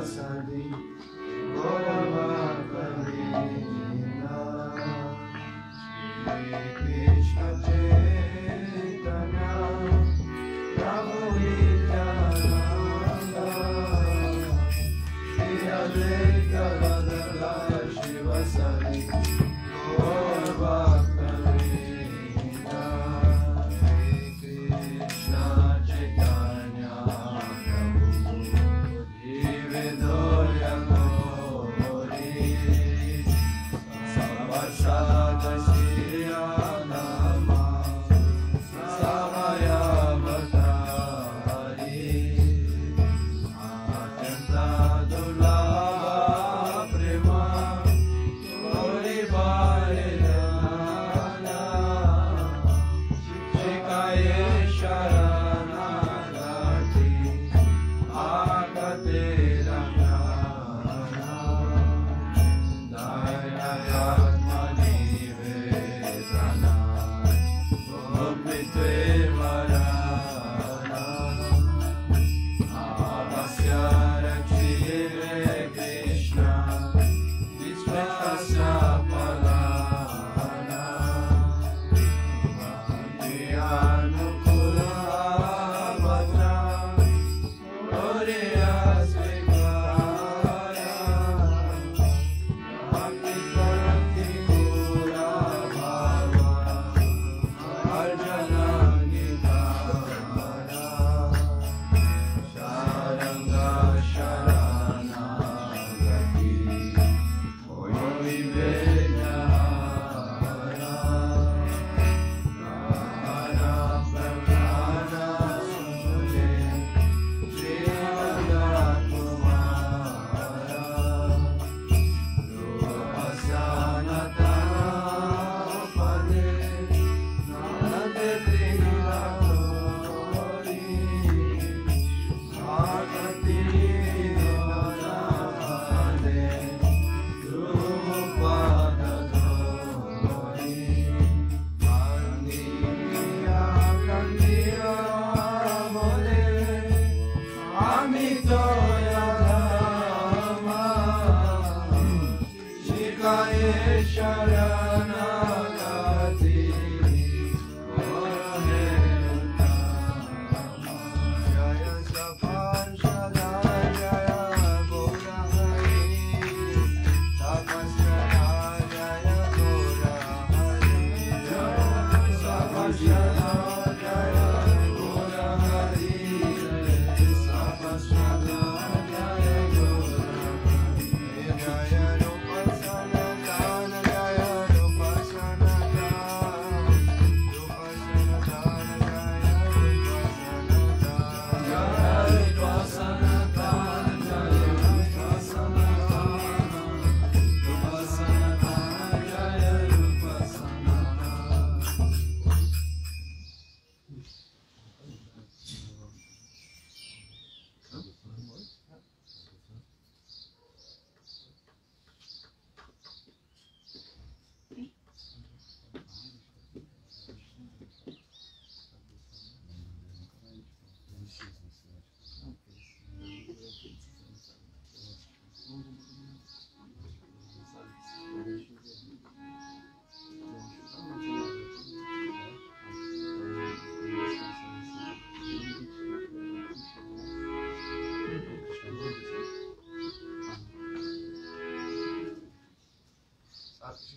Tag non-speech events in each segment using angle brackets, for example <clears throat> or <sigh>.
Sadi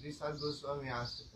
Cristo as duas ameaças.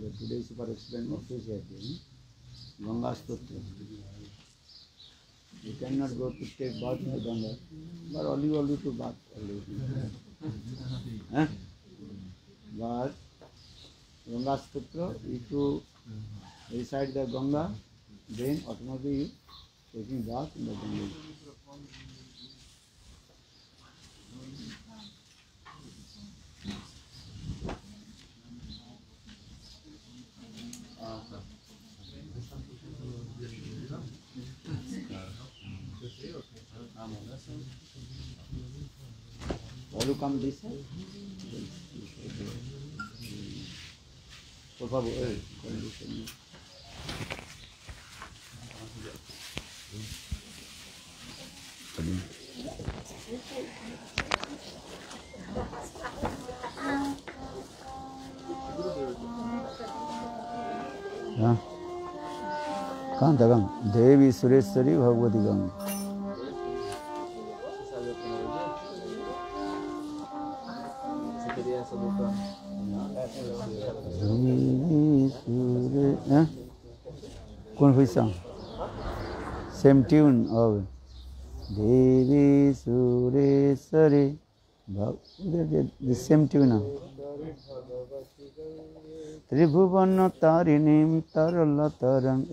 Today super explain officially Ganga Stotra. You cannot go to take bath in the Ganga, but only only to bath only. Huh? But Ganga Stotra, if you recite the Ganga, then automatically you taking bath in the Ganga. welcome this side. Por favor, eh, con luz en mí. कहाँ था गंग देवी सुरेश्वरी भगवती गंग कौन पैसा same tune अब देवी सुरेश्वरी भग same tune त्रिभुवन तारिणीं तरल तरंग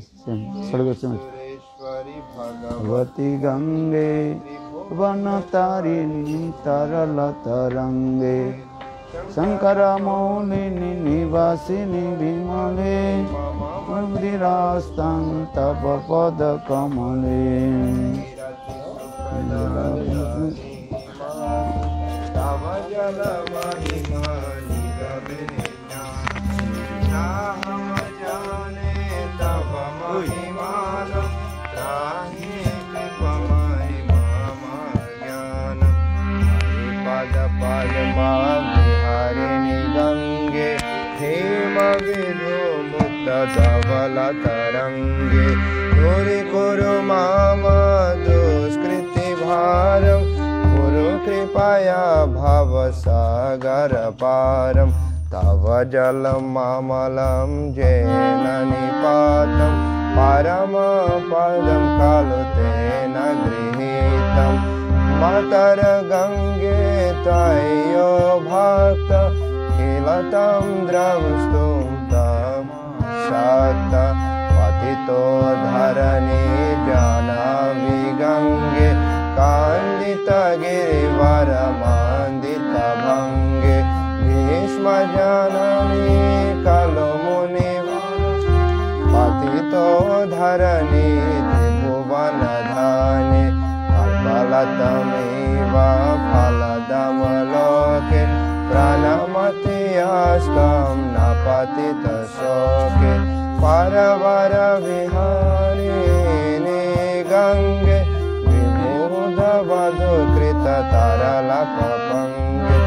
same स्वर्ग same Sureshwari Bhagwati Bhagwati Gange one Tarini तरल तरंगे शंकर मौलिनी निवासिनी विमले मन्दिरास्तं तव पद कमले लतरङ्गे गुरिकुरु मातुस्कृतिभारं कुरु कृपया भव सगरपारं तव जलं ममलं जेन निपातं परमपदं खलु तेन गृहीतं। मतरगङ्गे तयो भक्तं किल तं द्रंस्तुं सत। पतितो धरणी जाना जानी कल मुनि। पति तो धरणी त्रिभुवनधानि। फलतमेव फलदमलोके। प्रणमति अस्तम पतितशोके परवरविहारिणि गङ्गे विबोधवधुकृततरलपङ्गे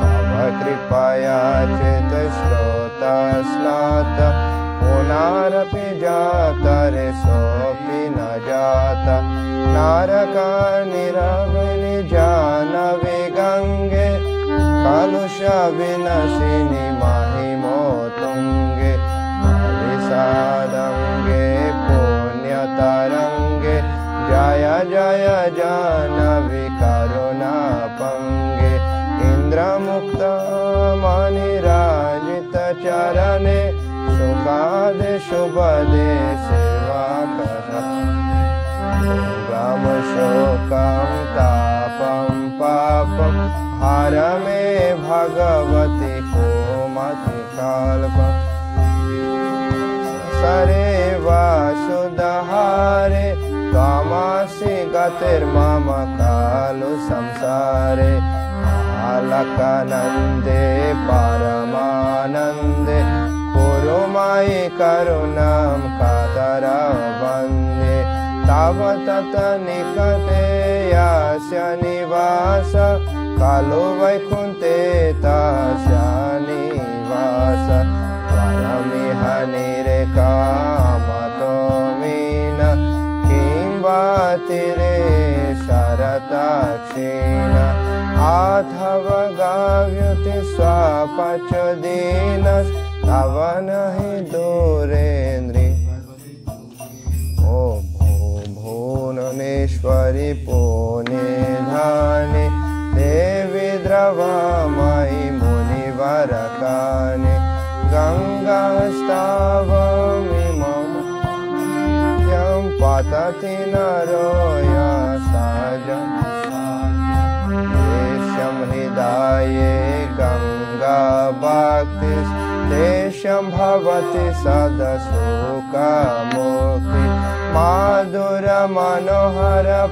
तव कृपया चितश्रोतस्नात पुनरपि जातरे सोऽपि न जात नारकानिरवनि जानवि गङ्गे कलुषविनशिनि महिमोतुङ्गे विषादङ्गे पुण्यतरङ्गे जय जय जानवि करुणापङ्गे इन्द्रमुक्तमनिराजितचरणे सुखादे शुभदे सेवाकर गम शोकं तापं पापं हर मे भगवति कोमति कल्पम् सरे वासुदहारे त्वमसि गतिर्मम कालु संसारे बालकनन्दे परमानन्दे। कुरु मयि करुणां कातरं वन्दे तव तत निकटे यास्य निवास कालो वैकुन्ते ती मास त्वमिहनिर्कामतो मीन किं वाति रे शरतक्षीण आथव गाव्यति स्वपच दीनस्तव नहि दोरेन्द्रि। ॐ भुवननेश्वरि पुणे धाने नरो यसाजम् देशं हृदये गङ्गा भक्तिस्तेषं भवति सदशोकमुक्ति माधुरमनोहर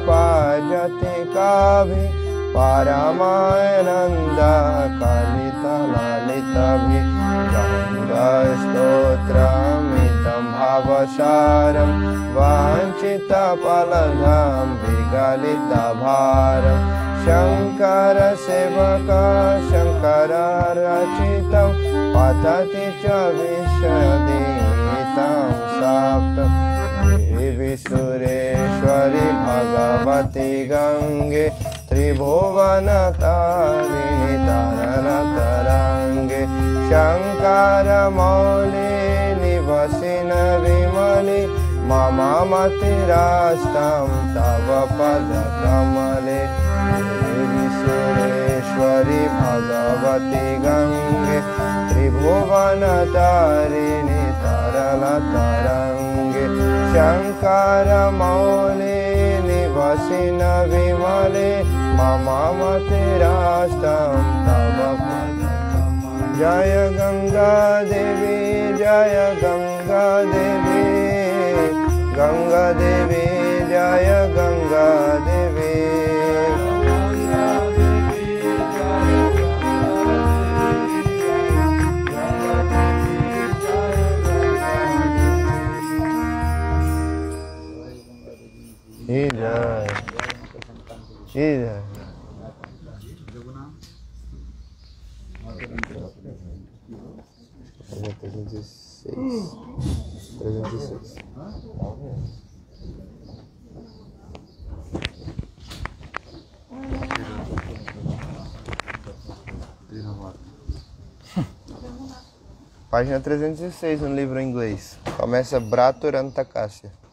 पाजति काभि परमानन्द कलितललितभि गङ्गस्तोत्रमिदं भवसारं वाञ्छितफलधं विगलितभारम् शङ्करसेवक शङ्कररचितं पतति च विशदीतं सप्तं देवि सुरेश्वरि भगवति गङ्गे त्रिभुवनतारिणि तरनतरङ्गे शङ्करमौले निवसिन विमले मम मतिरास्तं तव पदकमले देवि सुरेश्वरि भगवति गङ्गे त्रिभुवनतारिणि तरलतरङ्गे शङ्करमौले निवसिन विमले मम मतिरास्तं तव पदकमले जय गङ्गा देवी, जय Ganga Ganga Devi, Ganga Devi, Jaya Ganga Devi. Jaya. Jaya. 306. 306. Página 306 no livro em inglês. Começa Brator Antakasya.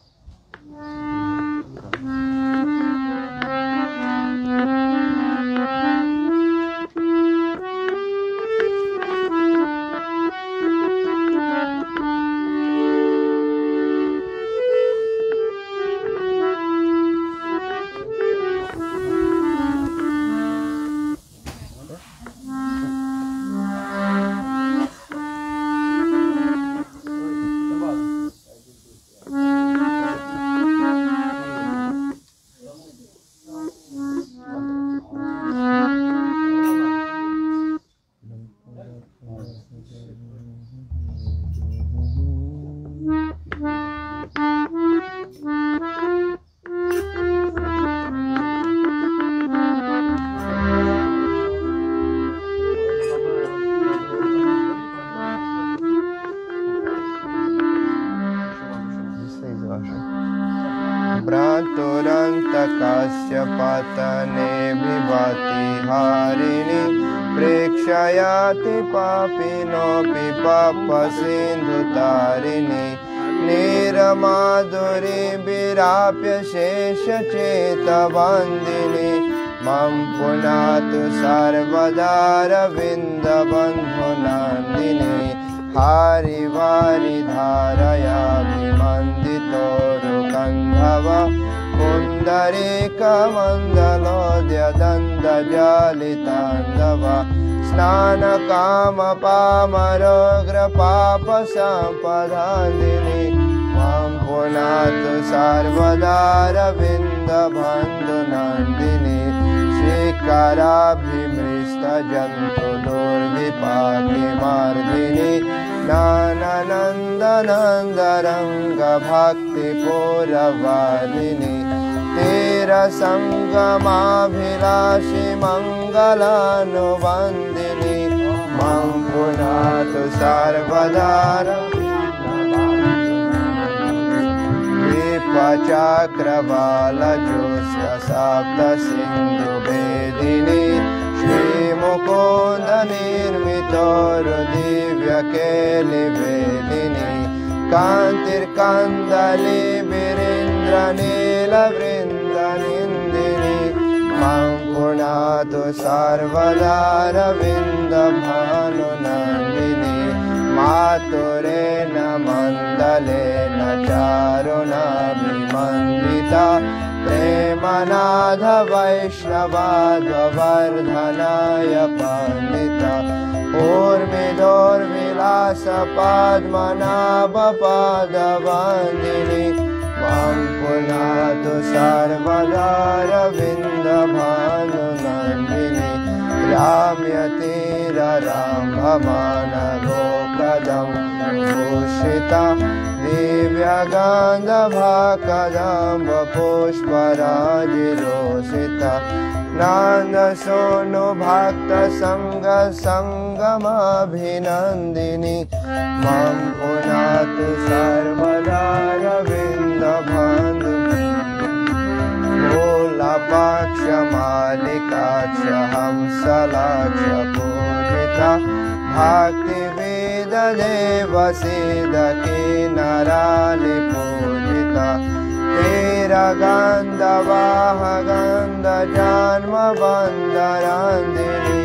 न्दुनन्दिनि श्रीकराभिमृष्ट जगतु दुर्विपातिमार्दिनि ननन्दनन्दरङ्गभक्तिपूरवदिनि तीरसङ्गमाभिलाषि मङ्गलानुवन्दिनि मङ्गुनाथ सर्वदा र चाक्रबालजोषात सिन्धुवेदिनी श्रीमुकोन्दनिर्मितोरु दिव्यकेलिवेदिनी कान्तिर्कान्दलीवीरेन्द्रनीलवृन्दनिन्दिनि मङ्गुणादु सर्वदारविन्दुनि मातुरेण मङ्गलेन चारुणाभिमन्दित प्रेमनाधवैष्णवाद्वर्धनाय पादित पण्डिता। त्वं पुना तु सर्वदा अविन्दमानुनान्दिनि राम्यते रमनो दं भूषितां दिव्यगन्धभाकदां वपुष्पराजिरोषिता नानसोऽनुभक्तसङ्गसङ्गमाभिनन्दिनि माँ पुनातु सर्वदा रविन्दभान्धु भोलपाक्षमालिकाक्ष हंसलाक्ष पूजिता भक्ति सि दे नरालिपूरिता हीरगन्धवाह गन्ध जन्मबन्ध नन्दिनी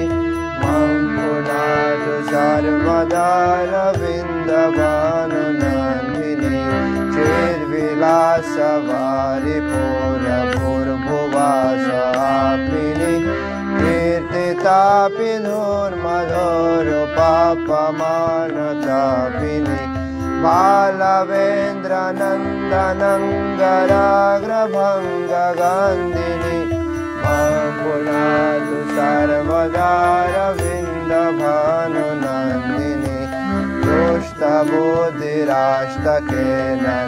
मङ्गुनाथ सर्वदा अविन्दवा नन्दिनी चिरविलासवारिपूरपूर्भुवासवापिनि पि नोर्मधोर् पापमानतापिनि बालवेन्द्रनन्दनङ्गराग्रभङ्गगन्धिनि पुरादु सर्वदा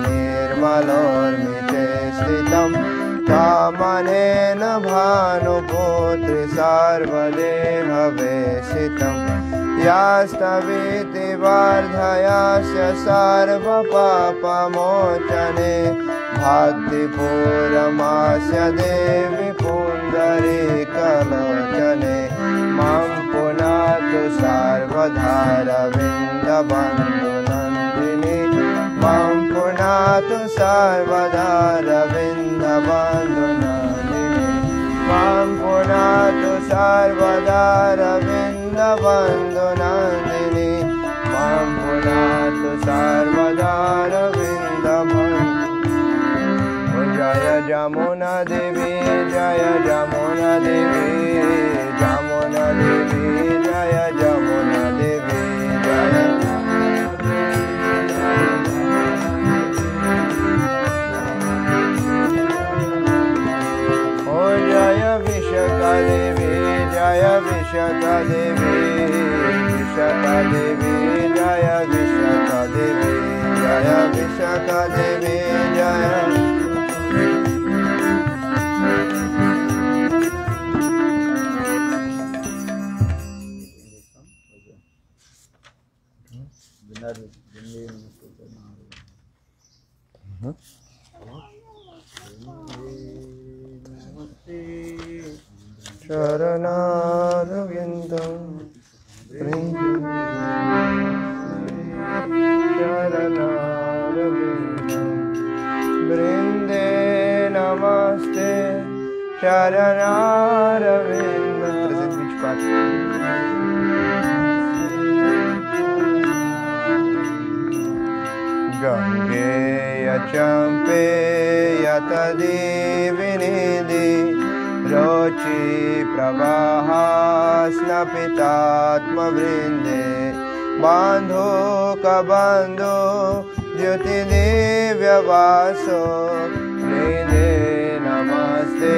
निर्मलोर्मिते स्थितम्। कामनेन भानुपुत्रि सर्वदेहवेशितम् यास्तवीति वार्धयास्य सर्वपापमोचने भक्तिपूरमास्य देवि पुण्डरीकलोचने मां पुनातु सर्वधारविन्दबन्धुनन्दिनी मां पुनातु सर्वधारविन्दबन्धुनन्दिनी मां पुनातु सर्वदा रविन्दबन्धुनन्दिनी मां पुनातु सर्वदा रविन्दबन्धु जय जमुना देवी जय जमुना देवी जमुना देवी जय Vishakadevi, Vishakadevi, Jaya Vishakadevi, Jaya Vishakadevi, Jaya Bunlar dinleyin nasıl? Hı hı. जय शरणारविन्दं शरणारविन्दं वृन्दे नमस्ते गङ्गे यचम्पे यतदेविनिधि प्रवाहास्नपितात्मवृन्दे बान्धो कबन्धो द्युतिदिव्यवासो वृन्दे नमस्ते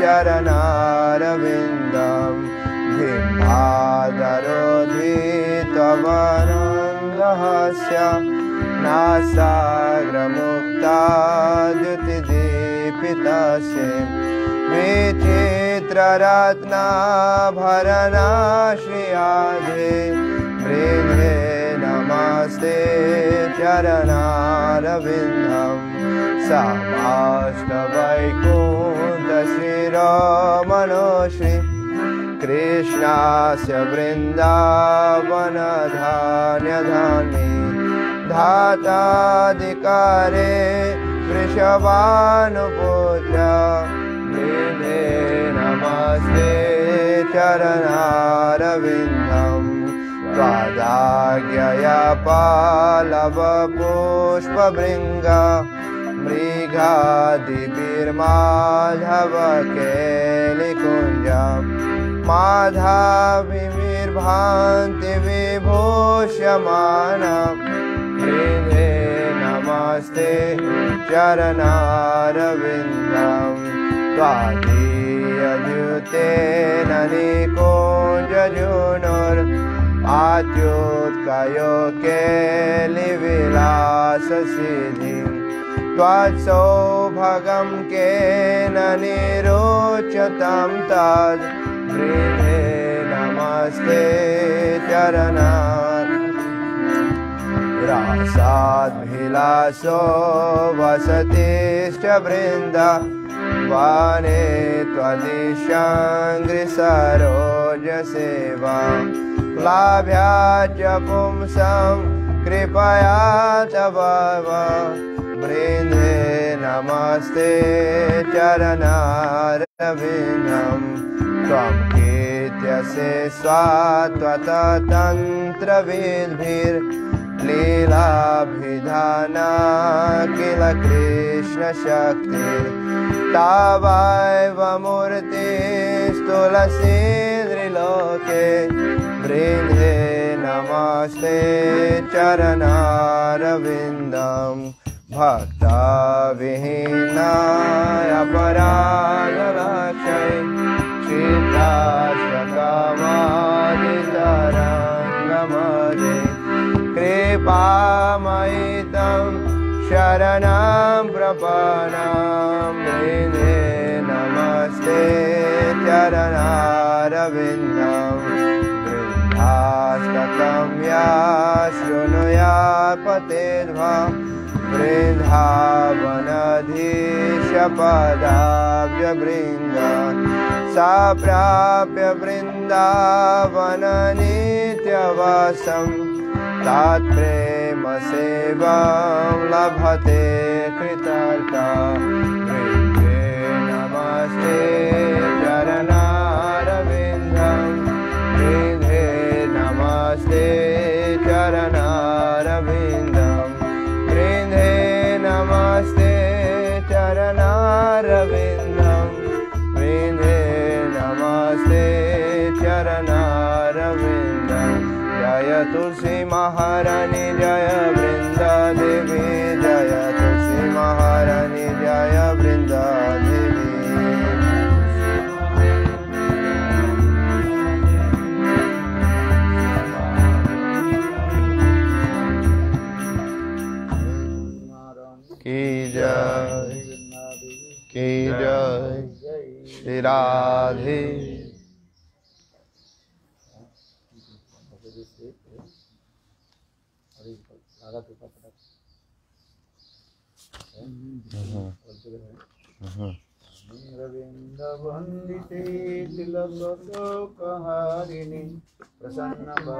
चरणारविन्दं धिम्भादरोद्वितवनन्दहस्य नासाग्रमुक्ता द्युतिदीपितस्य विचित्ररत्नाभरणाश्रियाधे नमासे नमस्ते चरणारविन्दं। वैकुन्दशिरमनोषि कृष्णास्य वृन्दावनधान्यधानि धाताधिकारे वृषभानुपूत चरनारविन्दम् त्वादाज्ञया पालवपुष्पभृङ्ग मृगादितिर्माधव माधाविभिर्भान्ति माधाभिर्भान्ति विभोष्यमानम् वृन्दे नमस्ते चरणारविन्दं त्वादि चरणारविन्दम् त्वादीयद्युतेन निकुञ्जजुनुर् आद्योत्कयो केलिविलाससिद्धिम् त्वत्सौभगं केन निरोचतं तद् हृदे नमस्ते चरणात्। रासाद्भिलासो वसतिश्च वृन्द वने त्वदिशाङ्घ्रिसरोजसेवा लाभ्या च पुंसं कृपया तव वृन्दे नमस्ते चरणारविन्दम् त्वं कीर्त्यसे लीलाभिधाना किल कृष्णशक्ति तावायव मूर्तिस्तुलसी त्रिलोके वृन्दे नमस्ते चरणारविन्दं भक्ताविहीनाय भक्ताविहीनायपरागरा चिताशकामा कृपामयितं शरणं प्रपणां वृन्दे नमस्ते चरनारविन्दं वृन्धास्तृणुया पते ध्वा वृन्धावनधीशपदाव्यवृन्दा सा प्राप्य वृन्दावननित्यवसम् लभते कृतार्ता। कृन्द्रे नमस्ते चरणारविन्दं। चरनन्द्रिन्द्रे नमस्ते चरण राया वन्दिते तिलकशोकहारिणि ब्रजेन्द्र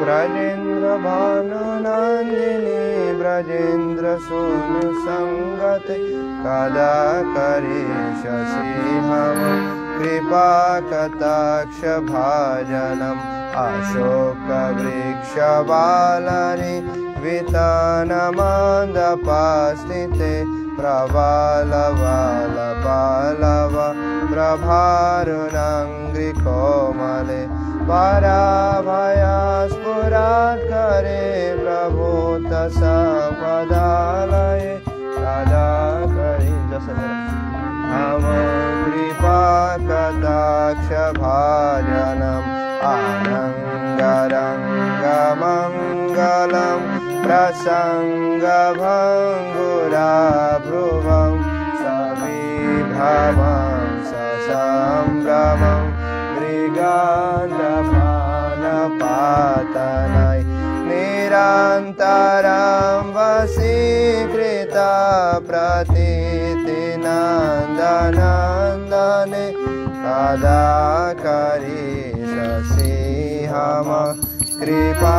ब्रजेन्द्रभानुनन्दिनि ब्रजेन्द्रसूनुसङ्गते कदा करिष्यसि हम। वृक्ष अशोकवृक्षबालनि वितानमाङ्गपास्थिते प्रबालबालबालव प्रभारुणाङ्ग्रिकोमले पराभया स्फुरात्करे प्रभूतसपदालये कदा करि मम कृपाकदाक्षभाजनम् मंगलम प्रसङ्गभङ्गुराभ्रुवं सविभ्रमं ससम्भ्रमं मृगान्धपानपातनै निरन्तरं वशीकृता प्रतीतिना कदा करिष्यसि हम कृपा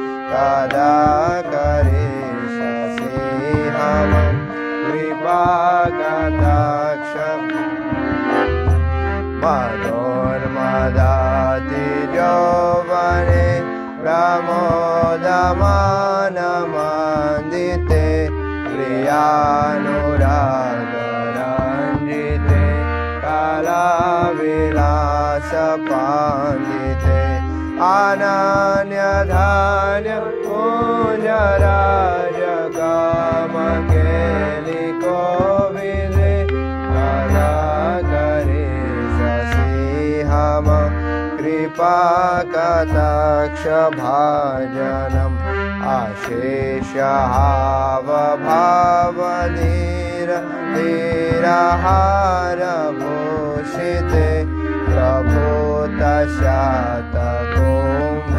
कदा करिष्यसि हम कृपाकटाक्षम् मनोर्मदाति यौवने प्रमोदमानमन्दिते प्रियानुरागरञ्जिते कलाविलासपान्दिते धान्यो जराय गमघनि कोविन्द गरे शशिहव कृपाकक्ष भजनम् आशेषरीरभोषित प्रभोत शत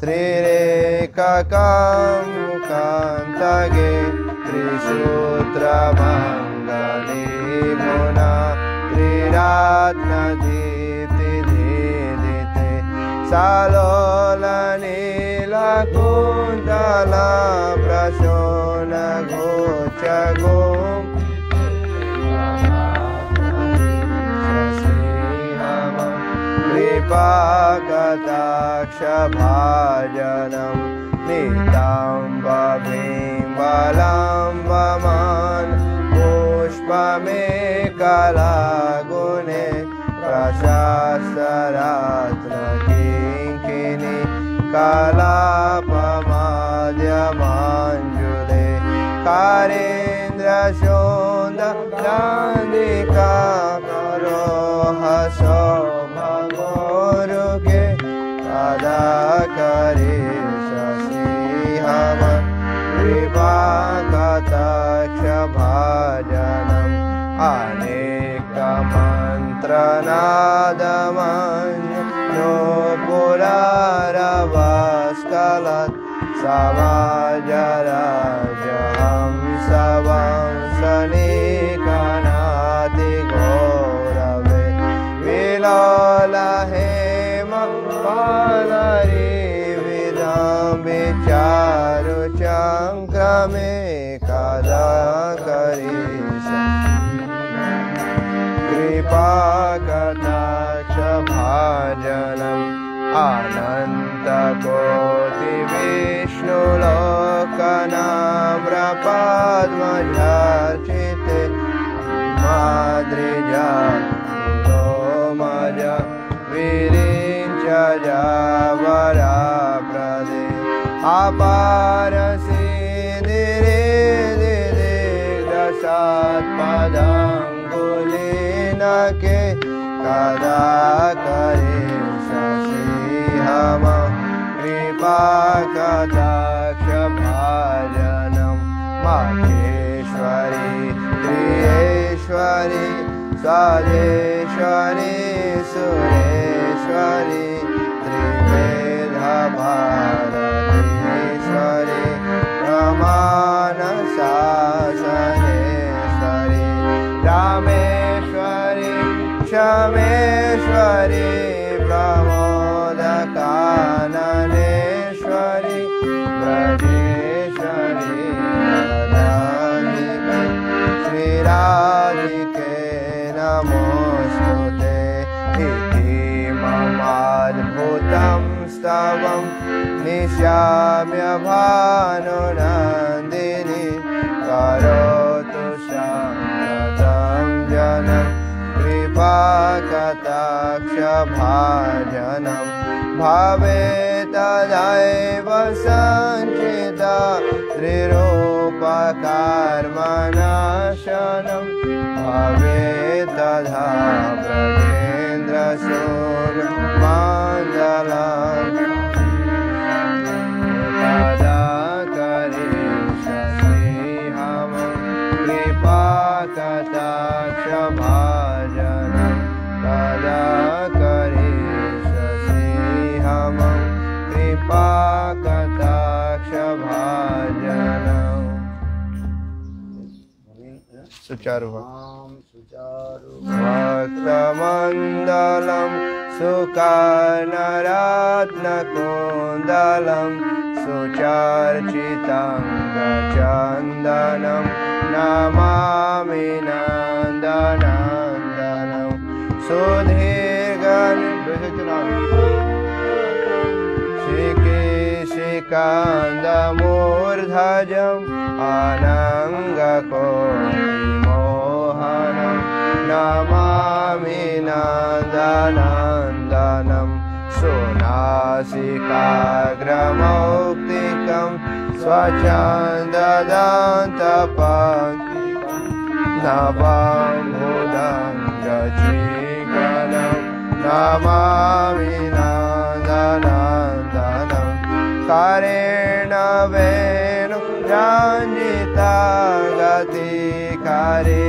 त्रिरेककामुकान्तगे त्रिसूत्रमङ्गले मुना त्रिरात्नदीप्तिधीदिते सालोलनीलकुन्तला गदाभाजनं निताम्बे बलाम्बमान् पुष्पमे कलागुणे प्रशासरात्रिङ्किनी कलापमाद्य माञ्जुले कारेन्द्रोन्द्रान्दिका करिष्यसि हम कृपाकटाक्षभाजनम् अनेकमन्त्रनादमन्यो पुरारवस्कलत् समाजराजहं सवंसनिकनाति गौरवे विलोलहेम रुचक्रमे कदा करी कृपा कदा च भाजनम्। आनन्द गो दिविष्णुलोकनाम्रपद्म चित् मादृज ॐमज पारसि निरे निरेदशात्पदम्बुलेन के कदा करे शशिहम कृपा कदा क्षभां महेश्वरी त्रियेश्वरी स्वदेश्वरी सुरेश्वरी त्रिवेध सरे प्रमानशा सरे सरे। रामेश्वरि क्षमेश्वरि। भानुनन्दिनी करोतु शान्तं जनम् कृपाकटाक्षभाजनं। भावे तदैव सञ्चिता त्रिरूपकर्मनाशनं। भवे तथा ब्रजेन्द्रसूर्यमाञ्जलम् सुचारु भक्तमण्डलं सुकानरत्नकुन्दलं सुचर्चितं चन्दनं नमामि नन्दनन्दनं सुधीर्गन् श्रीकेशिकान्दमूर्धजम् आनङ्गको न मामि नदनन्दनं सुनाशिकाग्रमौक्तिकं स्वचन्ददान्तपुदजीकरणं न मामिनान्दनन्दनं करेण वेणु जिता गति करे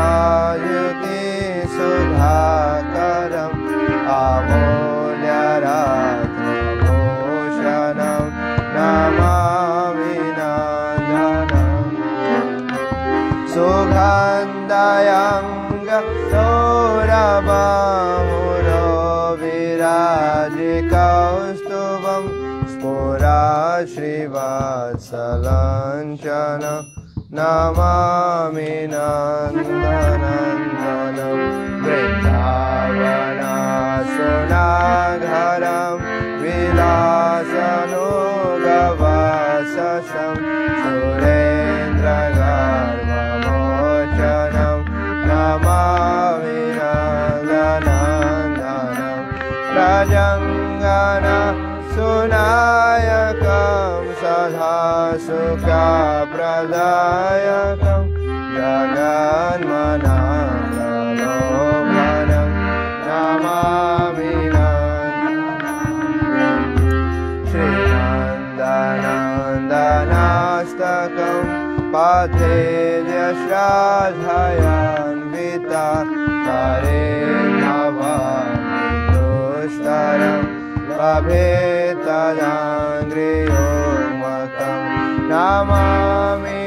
श्रीवात्सलञ्चन नमामि नन्दनन्दनं। वृन्दावनासुनाघरं विलासनुगवाससं सुरेन्द्रगर्वमोचनं नमामि नन्दनन्दनं। प्रजङ्गन सुनायकं शुकाप्रदायकं जगन्मनामामिना श्रीनन्दनन्दनास्तकं पथे श्राधयान्विता हरे भवारं प्रभेतया द्रियो नमामि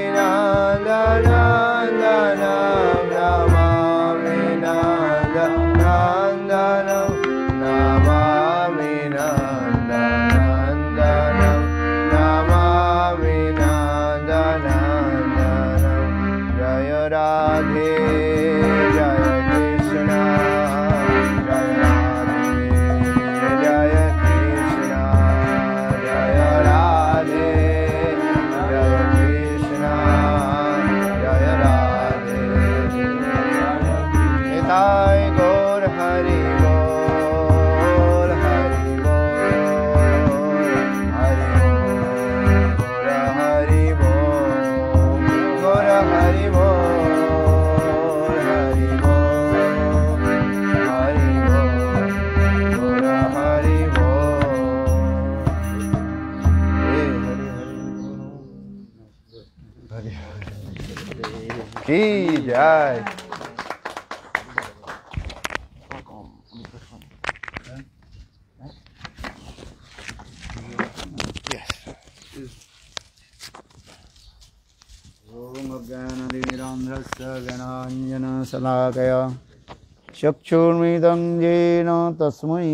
जय ज्ञानाञ्जनशलाकया चक्षुर्मिदं येन तस्मै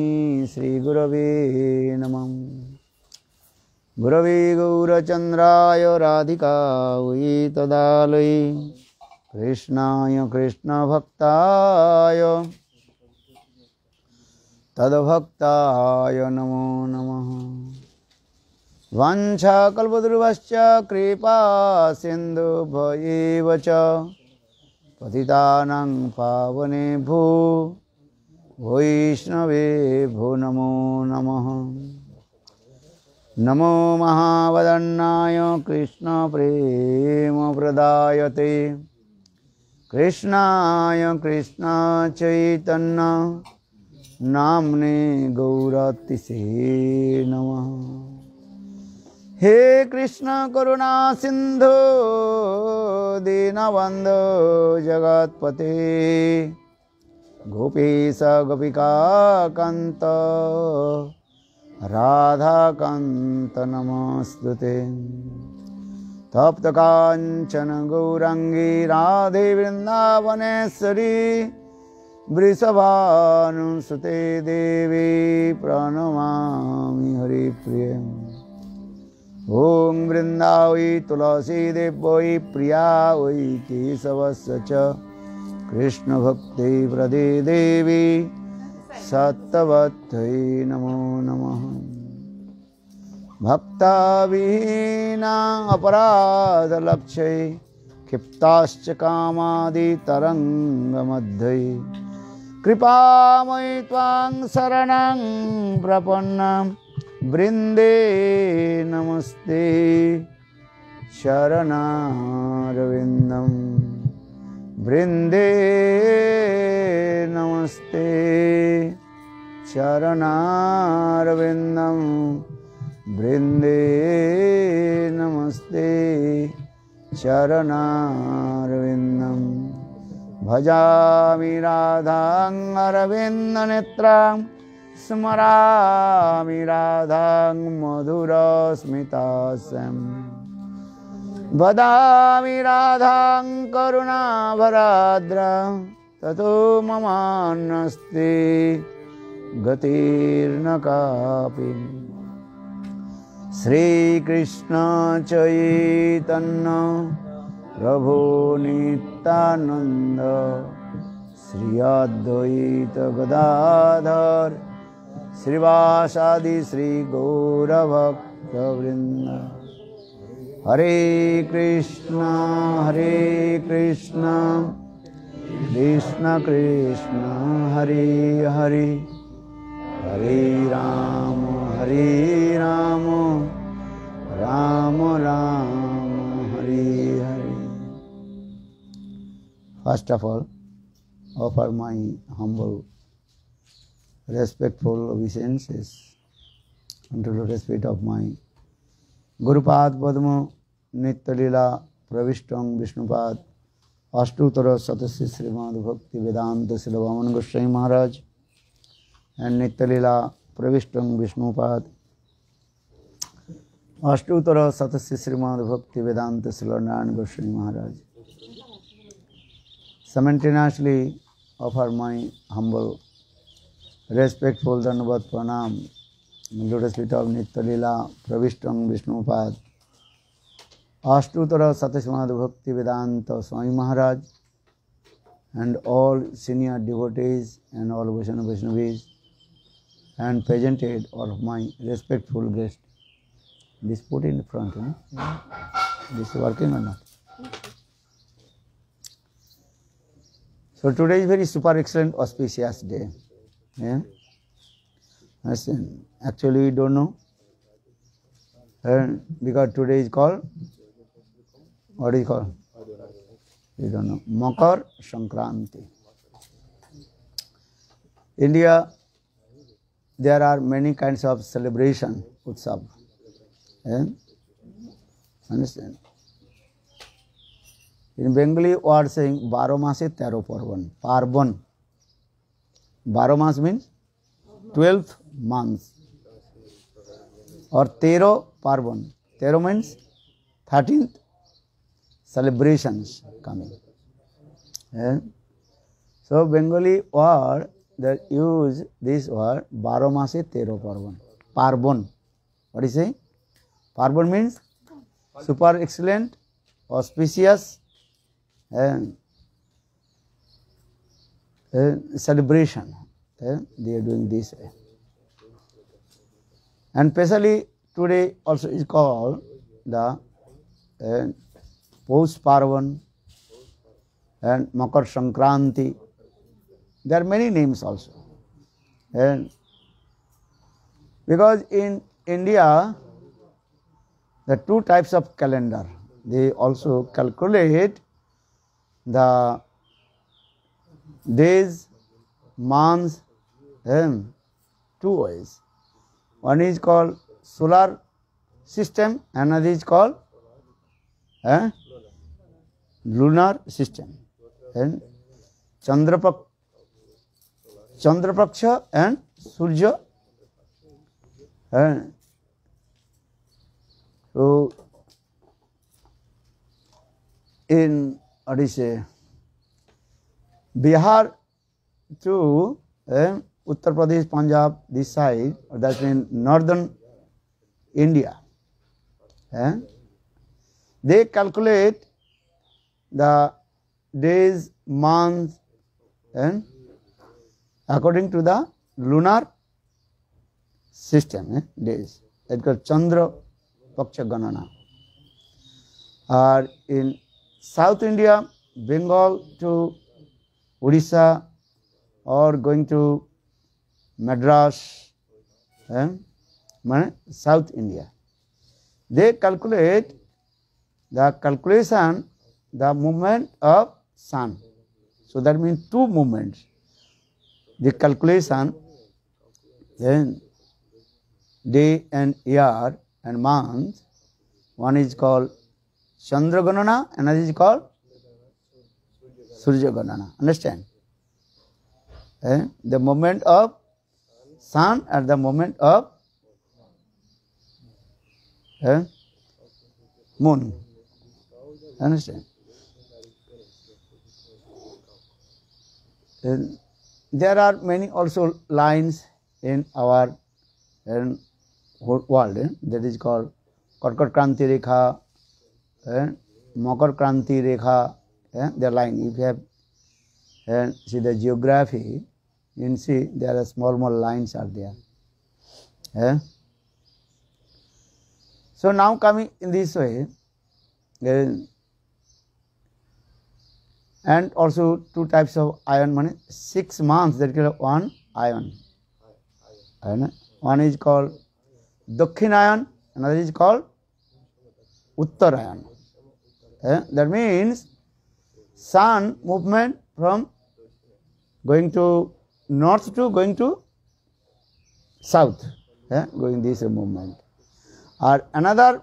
श्रीगुरवे नमः गुरवे गौरचन्द्राय राधिकायै तदालये कृष्णाय कृष्णभक्ताय। तद्भक्ताय नमो नमः। वाञ्छाकल्पद्रुवश्च कृपा सिन्धुभयेव च। पतितानां पावने भो नमो नमः। नमो महावदन्नाय, कृष्णप्रेमप्रदायते। कृष्णाय कृष्णचैतन्य नाम्ने गौरतिसे नमः हे कृष्ण करुणा सिंधु दीनबंधु जगतपते गोपीश गोपिका कांत राधाकांत नमस्तुते तप्त कांचन गौरंगी राधे वृंदावनेश्वरी वृषभानुसुते देवी प्रणमामि हरिप्रिय। ॐ वृन्दावै तुलसीदेव्यै प्रिया वै केशवस्य च कृष्णभक्ति प्रदे देवी सत्तवत्यै नमो नमः। भक्ताविहीना अपराधलक्ष्यै क्षिप्ताश्च कामादितरङ्गमध्ये कृपामयि त्वां शरणं प्रपन्नं। वृन्दे नमस्ते। शरणारविन्दं। वृन्दे नमस्ते। शरणारविन्दं। वृन्दे नमस्ते। शरणारविन्दं। भजामि राधां अरविन्दनेत्रां। स्मरामि राधां मधुरस्मितास्यम् वदामि राधां करुणाभराद्रां। ततो ममान्नस्ति। गतिर्न कापि श्रीकृष्ण चैतन्न प्रभो नित्यानन्द श्री श्रीवासादि श्री गौरभक्तवृन्द। हरे कृष्ण हरे कृष्ण कृष्ण कृष्ण हरे हरे। हरे राम हरे राम राम राम हरे हरे First of all, offer my humble, respectful obeisances unto the respect of my Gurupad Padma Nityalila Pravishtam Vishnupad Ashtutara Satasya Srimad Bhakti Vedanta Silavaman Goswami Maharaj and Nityalila Pravishta Vishnupad. अष्टोत्तर सतस्य Shri Srimad Bhakti Vedanta Srila Narayana Goswami Maharaj. Simultaneously offer my humble respectful धन्यवाद प्रणाम lotus feet of नित्यलीला Pravishta Vishnupad Ashtottara शत Srimad Bhakti Vedanta Swami Maharaj and all senior devotees and all Vaishnava Vaishnavis and presented of my respectful guest. This put in front, no? Mm-hmm. This is working or not? So today is very super excellent auspicious day. Yeah? Listen, Actually we don't know. And because today is called what is called? We don't know. Makar Sankranti. India, there are many kinds of celebration, utsav. Yeah? Understand? In Bengali word saying baro mase tero parvan, parvan. Baro mas means 12th month or tero parvan. Tero means 13th celebrations coming. Eh? So Bengali word that use this word baro mase tero parvan. Parvan. What is it? Parvan means super excellent, auspicious, and uh, celebration. Uh, they are doing this. And especially today also is called the uh, Pous Parvan and Makar Sankranti. There are many names also. And because in India, the two types of calendar, they also calculate the days, months, and two ways. One is called solar system, another is called eh, lunar system. And Chandrapak, Chandrapaksha and Surya तो in Odisha Bihar to Uttar Pradesh, Punjab this side that mean northern India they calculate the days month and according to the lunar system, eh, days. It's called Chandra Paksha Ganana. Or in South India, Bengal to Odisha, or going to Madras, eh, South India. They calculate the calculation, the movement of sun. So that means two movements. The calculation, then day and year and month. One is called Chandra Ganana, another is called Surya Ganana. Understand? The moment of sun at the moment of eh? moon. Understand? And there are many also lines in our in world eh, that is called Karkat Kranti Rekha, eh, Makar Kranti Rekha, eh, the line. If you have and see the geography, you can see there are small small lines are there. Eh? So now coming in this way, eh, and also two types of ion money, six months that is one ion. One is called Dakhin ion, another is called Uttarayan. Eh? That means sun movement from going to north to going to south, eh? going this movement. Or another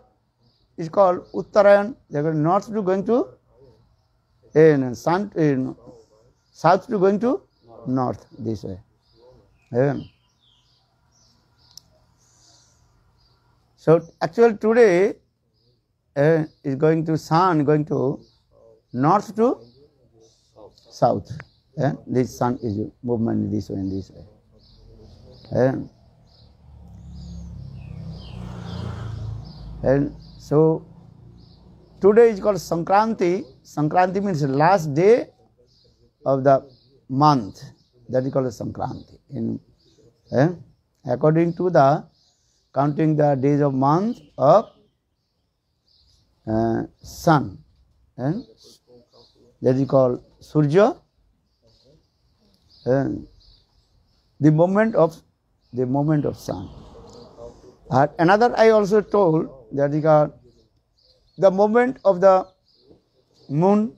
is called Uttarayan, they are north to going to in sun in south to going to north this way. Eh? So actually today uh, is going to sun going to north to south. eh? This sun is movement this way and this way. And so today is called Sankranti. Sankranti means last day of the month. That is called Sankranti. In eh? according to the counting the days of month of uh, sun. eh? That is called Surya. And the moment of the moment of sun. And another I also told that is called the moment of the moon.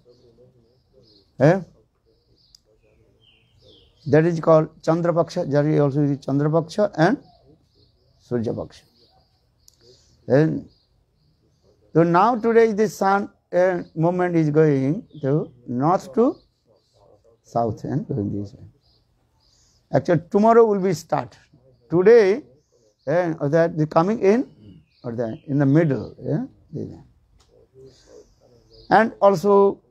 eh? That is called Chandrapaksha. Is also is Chandrapaksha and Surya Paksha. Then, so now today the sun uh, movement is going to north to south and going this way. Actually, tomorrow will be start. Today, uh, that the coming in or the in the middle. Yeah? And also,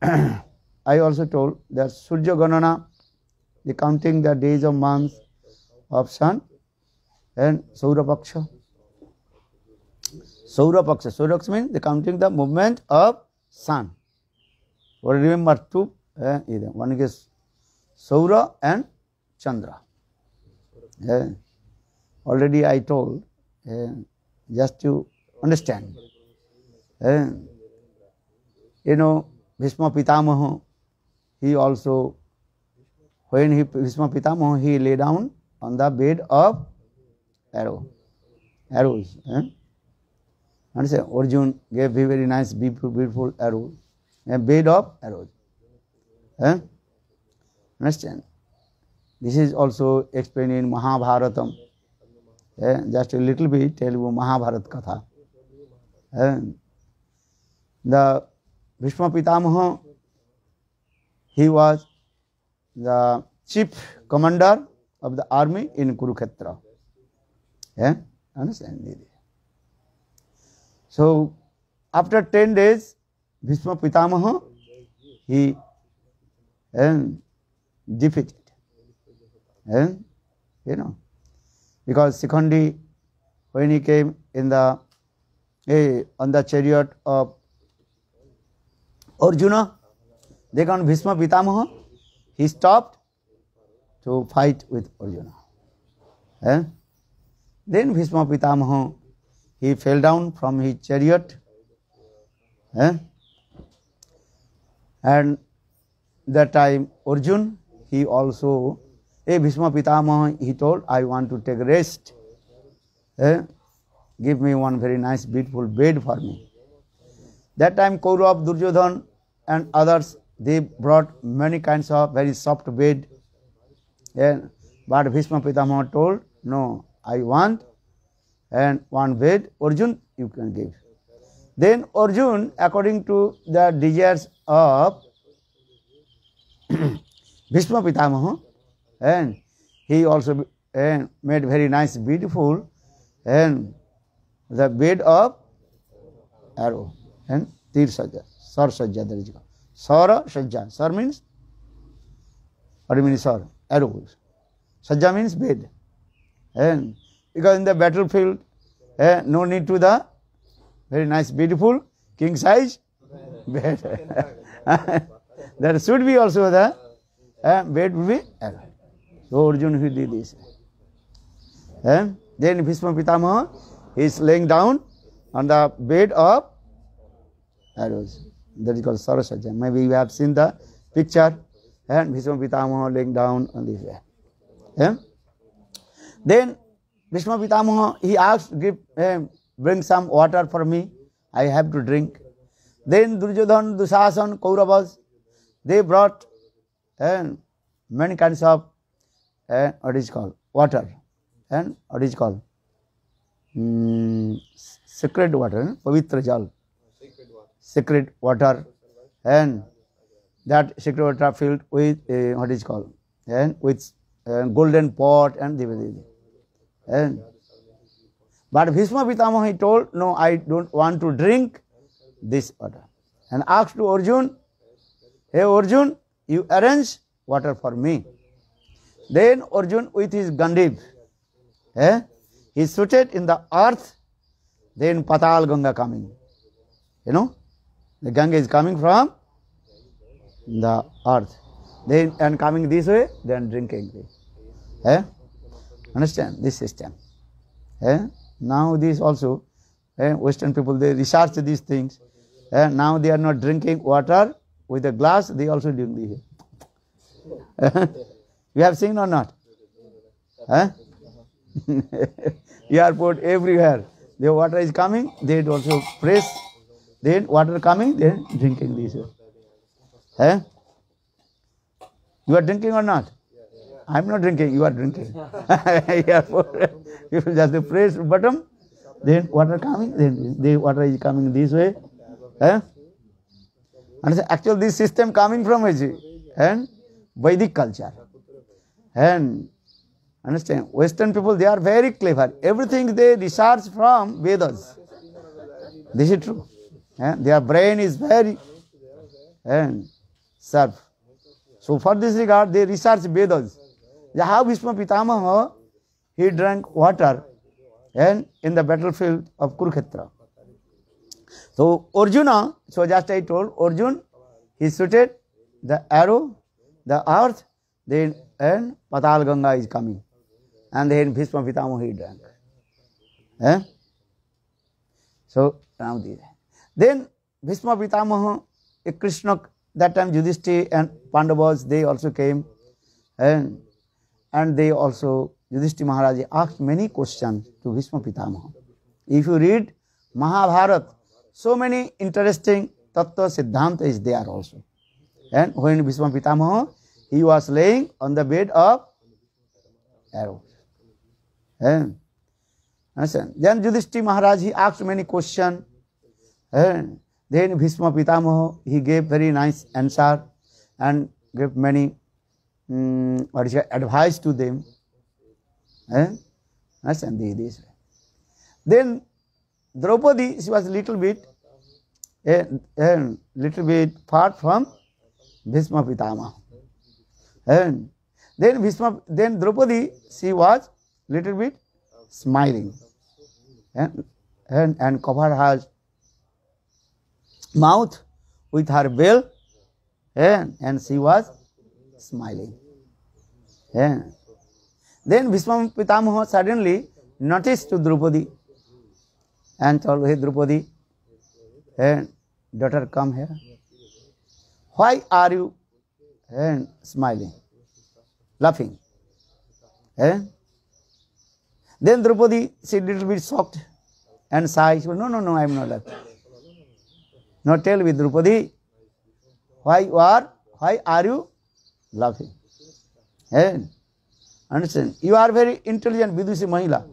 <clears throat> I also told that Surya Ganana, the counting the days of months of sun and Saurapaksha. Saurapaksha. Saurapaksha means the counting the movement of sun. Or remember two, uh, either. one is Saura and Chandra. Yeah. Already I told, uh, just to understand. Uh, you know, Bhishma Pitamaha, he also, when he, Bhishma Pitamaha, he lay down on the bed of arrow, arrows. Eh? Understand? Arjun gave very, nice, beautiful, beautiful a bed of arrows. Eh? Understand? This is also explained in Mahabharatam. Eh? Just a little bit tell you Mahabharat Katha. Eh? The Bhishma Pitamaha, he was the chief commander of the army in Kurukshetra. Yeah? Understand? So, after 10 days, Bhishma Pitamaha, he um, defeated. And, you know, because Sikhandi, when he came in the, eh, on the chariot of Arjuna, they count Bhishma Pitamaha, he stopped to fight with Arjuna. Eh? Then Bhishma Pitamaha, he fell down from his chariot. Eh? And that time Arjun, he also, a Bhishma Pitamaha, he told, I want to take rest. Eh? Give me one very nice, beautiful bed for me. That time Kaurav, Duryodhan and others, they brought many kinds of very soft bed. Eh? But Bhishma Pitamaha told, no, I want and one bed, Arjun you can give. Then Arjun, according to the desires of Bhishma Pitamaha, and he also and made very nice, beautiful, and the bed of arrow and तीर सज्जा, सर सज्जा दर्ज का sir सज्जा, sir means और mean sar arrow sajja means bed and because in the battle field no need to the very nice beautiful king size bed that should be also the bed would be arrow so Arjun he did this then Bhishma Pitamah is lying down on the bed of arrows. That is called Sarasajja. Maybe you have seen the picture. And Bhishma Pitamaha laying down on this way. Eh? Then Bhishma Pitamaha, he asked, give, eh, bring some water for me. I have to drink. Then Duryodhan, Dushasan, Kauravas, they brought eh, many kinds of, eh, what is called, water. And what is called? Mm, sacred water, eh? Pavitra Jal. Sacred water. And that sacred water filled with, uh, what is called, and with uh, golden pot and the and but Bhishma Pitamaha he told, no, I don't want to drink this water. And asked to Arjun, hey Arjun, you arrange water for me. Then Arjun with his Gandiv, eh, he suited in the earth, then Patal Ganga coming. You know, the Ganga is coming from the earth. Then and coming this way, then drinking. Eh? Understand this system. Eh? Now this also, eh, Western people they research these things. Eh? Now they are not drinking water with a glass, they also doing this. <laughs> you have seen or not? Eh? <laughs> Airport everywhere. The water is coming, they also press. Then water coming, then drinking this. Eh? You are drinking or not? I am not drinking, you are drinking. <laughs> you <laughs> will just press bottom, then water coming, then the water is coming this way, Eh? And so actually this system coming from which? And Vedic culture. And understand, Western people they are very clever. Everything they research from Vedas. This is true. Eh? Their brain is very and sharp. So for this regard, they research Vedas. How Bhishma Pitamaha, he drank water and in the battlefield of Kurukshetra. So Arjuna, so just I told Arjun, he shooted the arrow, the earth, then and Patal Ganga is coming. And then Bhishma Pitamaha he drank. Eh? So this. Then Bhishma Pitamaha, Krishna, that time Yudhishthir and Pandavas, they also came and and they also, Yudhishthir Maharaj asked many questions to Bhishma Pitamaha. If you read Mahabharata, so many interesting tattva siddhanta is there also. And when Bhishma Pitamaha, he was laying on the bed of arrows. And understand? Then Yudhishthir Maharaj, he asked many questions. And then Bhishma Pitamaha, he gave very nice answer and gave many mm, it, advice to them. Eh? Understand this, this way. Then Draupadi, she was little bit, a, a little bit far from Bhishma Pitama. And then Bhishma, then Draupadi, she was little bit smiling and, and, and covered her mouth with her veil and, and she was smiling. Yeah. Then Bhishma Pitamaha suddenly noticed to Draupadi and told, Hey Draupadi, hey, daughter, come here. Why are you and smiling, laughing? Eh? Then Draupadi, she little bit shocked and sighed. She said, No, no, no, I am not laughing. Now tell me, Draupadi, why you are, why are you laughing? Eh? Understand? You are very intelligent, Vidushi Mahila.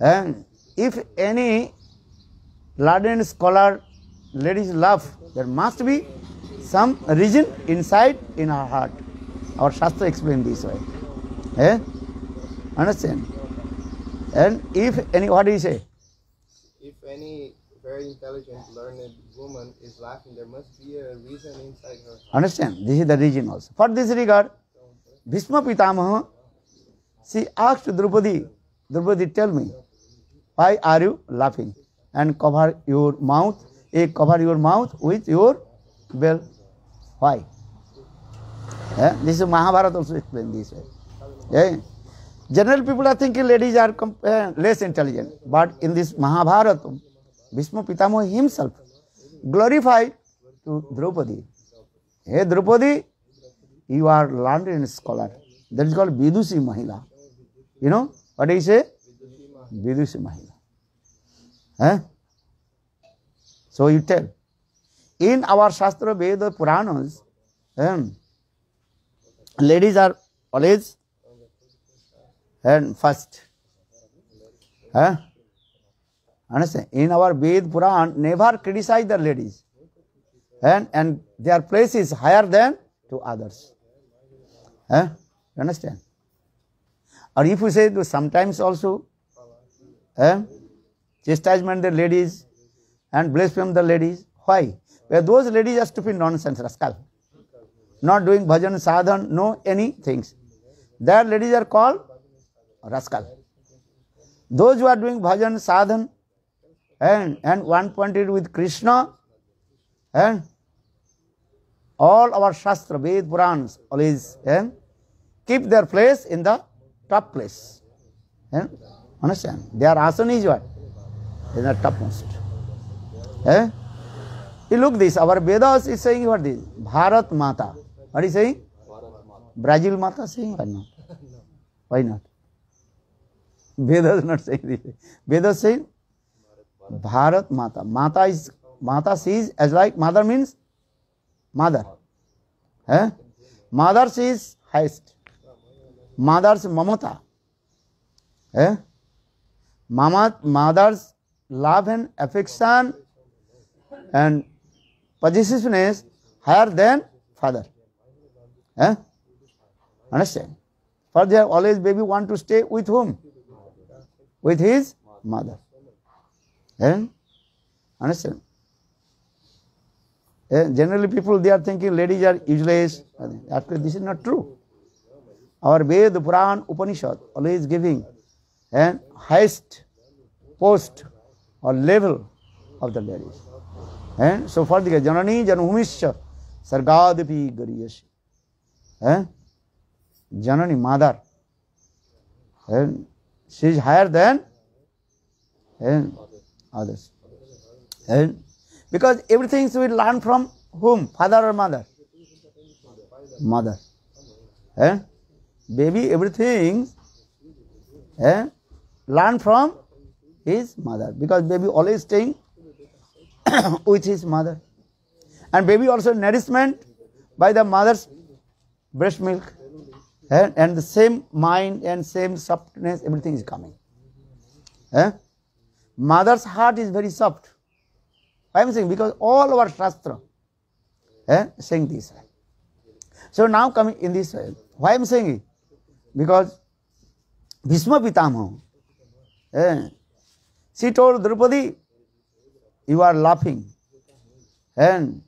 And if any learned scholar ladies laugh, there must be some reason inside in her heart. Our Shastra explain this way. Eh? Understand? And if any, what do you say? If any very intelligent, learned woman is laughing, there must be a reason inside her. Understand? This is the reason also. For this regard, Bhishma Pitamaha, she asked Draupadi, Draupadi, tell me, why are you laughing? And cover your mouth, eh, cover your mouth with your bell. Why? Eh? This is Mahabharata also explained this way. Eh? General people are thinking ladies are eh, less intelligent, but in this Mahabharata, Bhishma Pitamah himself glorified to Draupadi hey Draupadi you are learn in scholar that is called vidushi mahila you know what is vidushi mahila है so you tell in our shastra Veda Purana ladies are always and first है Understand? In our Ved Puran, never criticize the ladies. And, and their place is higher than to others. Eh? You understand? Or if you say sometimes also, eh? chastisement the ladies and blaspheme the ladies. Why? Where those ladies are stupid nonsense, rascal. Not doing bhajan, sadhan, no any things. Their ladies are called rascal. Those who are doing bhajan, sadhan, and, and one pointed with Krishna, and all our Shastra, Ved, Purans, always and keep their place in the top place. And understand? Their asana is what? In the topmost. Eh? You look this, our Vedas is saying what this? Bharat Mata. What is saying? Brazil Mata saying or not? Why not? Vedas not saying this. Vedas saying Bharat Mata. Mata is mata says as like mother means mother है? Mother says highest mother's mamta है? मामा mother's love and affection and possessiveness higher than father है? Understand for there always baby want to stay with home with his mother Eh? Understand? Eh, Generally people they are thinking ladies are useless. Actually this is not true. Our Ved, Puran, Upanishad always giving and highest post or level of the ladies. And so for the Janani Janhumisha Sargadapi Gariyashi. Eh? Janani mother. And she is higher than and others. And because everything we learn from whom? Father or mother? Mother. Eh? Baby, everything eh? learn from his mother because baby always staying <coughs> with his mother. And baby also nourishment by the mother's breast milk. eh? And the same mind and same softness, everything is coming. Eh? Mother's heart is very soft. I am saying? Because all our Shastra eh, saying this. So now coming in this. Why I am saying it? Because Bhishma Pitamaha, eh, she told Draupadi, you are laughing. And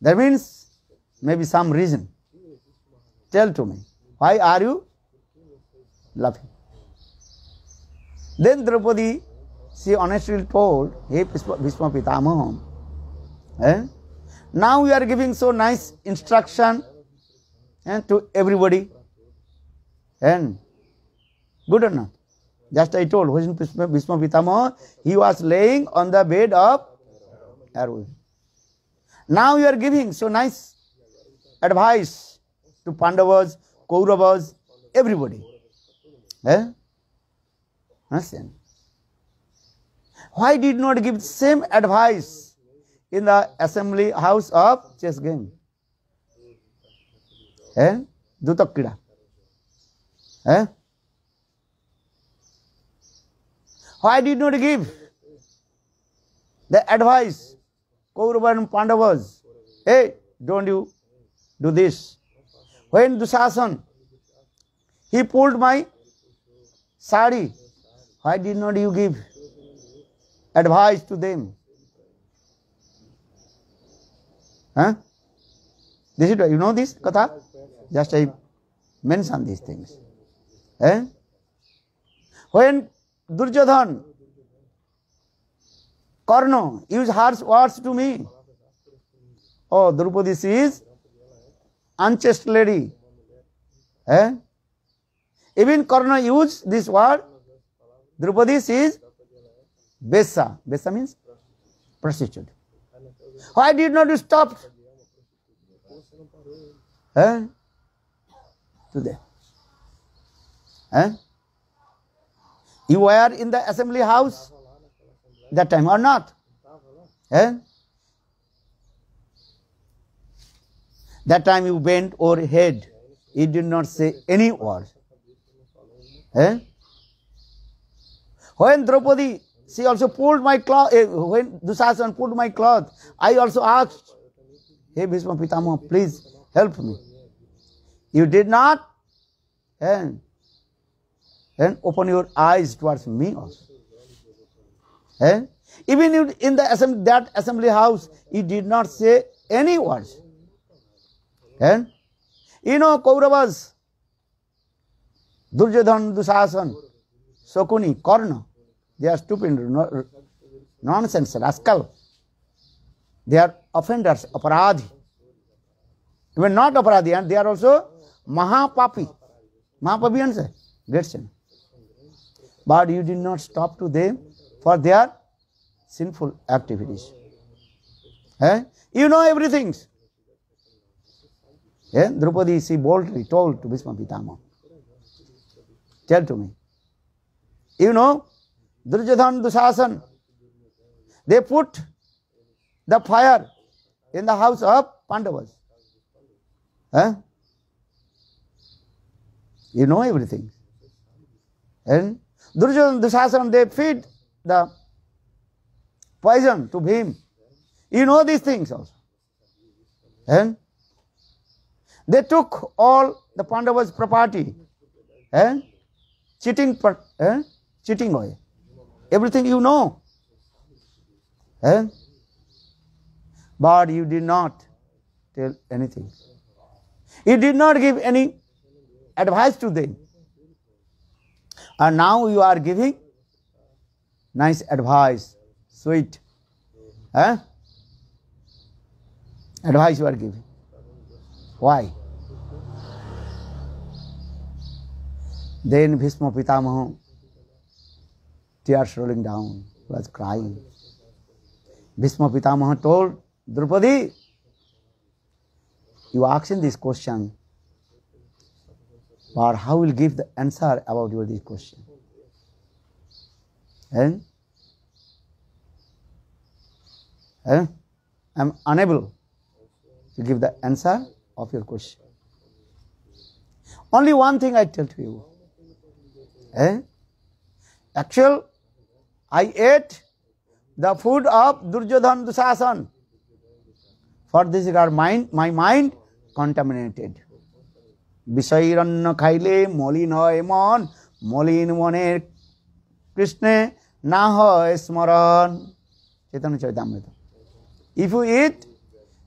that means maybe some reason. Tell to me, why are you laughing? Then Draupadi, she honestly told, Hey Bhishma Pitamaha, eh, now you are giving so nice instruction eh, to everybody. And good or not? Just I told, is Bhishma, Pitamaha? He was laying on the bed of arrows. Now you are giving so nice advice to Pandavas, Kauravas, everybody. Eh? Understand? Why did not give same advice in the assembly house of chess game? Eh? Dutak Eh? Why did not give the advice, Kaurava and Pandavas? Hey, don't you do this. When Dusasan, he pulled my sari, why did not you give advice to them? Huh? This is you know this katha? Just I mention these things. Eh? When Duryodhan, Karna use harsh words to me. Oh, Draupadi is unchaste lady. Eh? Even Karna use this word. Draupadi is Besa. Besa means prostitute. Why did not you stop? Eh? Today. Eh? You were in the assembly house that time or not? Eh? That time you bent over head. You did not say any word. When Draupadi, she also pulled my cloth, eh, when Dusasan pulled my cloth, I also asked, Hey Bhishma Pitamaha, please help me. You did not? And, and open your eyes towards me also. Eh? Even in the assembly, that assembly house, he did not say any words. And You know, Kauravas, Duryodhan, Dusasan, Sakuni, Karna, they are stupid, no, nonsense, rascal. They are offenders, aparadhi. Even not aparadhi, and they are also mahapapi. Mahapapi answer, great sin. But you did not stop to them for their sinful activities. Eh? You know everything. Eh? Draupadi, she boldly told to Bhishma Pitama. Tell to me. You know, Duryodhan, Dusasan, they put the fire in the house of Pandavas. Eh? You know everything. And Duryodhan, Dusasan, they feed the poison to Bhim. You know these things also. And they took all the Pandavas' property and cheating, eh? cheating away. Everything you know. Eh? But you did not tell anything. You did not give any advice to them. And now you are giving nice advice, sweet. Eh? Advice you are giving. Why? Then Bhishma Pitamaha, tears rolling down, was crying. Bhishma Pitamaha told Draupadi, you asking this question, but how will give the answer about your this question? And, and I'm unable to give the answer of your question. Only one thing I tell to you. Eh? Actual, I ate the food of Duryodhan Dusasan. For this regard, mind, my mind contaminated. বিষয়রণ্য খাইলে মলিন হয় মন মলিন মনের কৃষ্ণে না হয় স্মরণ Chaitanya Charitamrita if you eat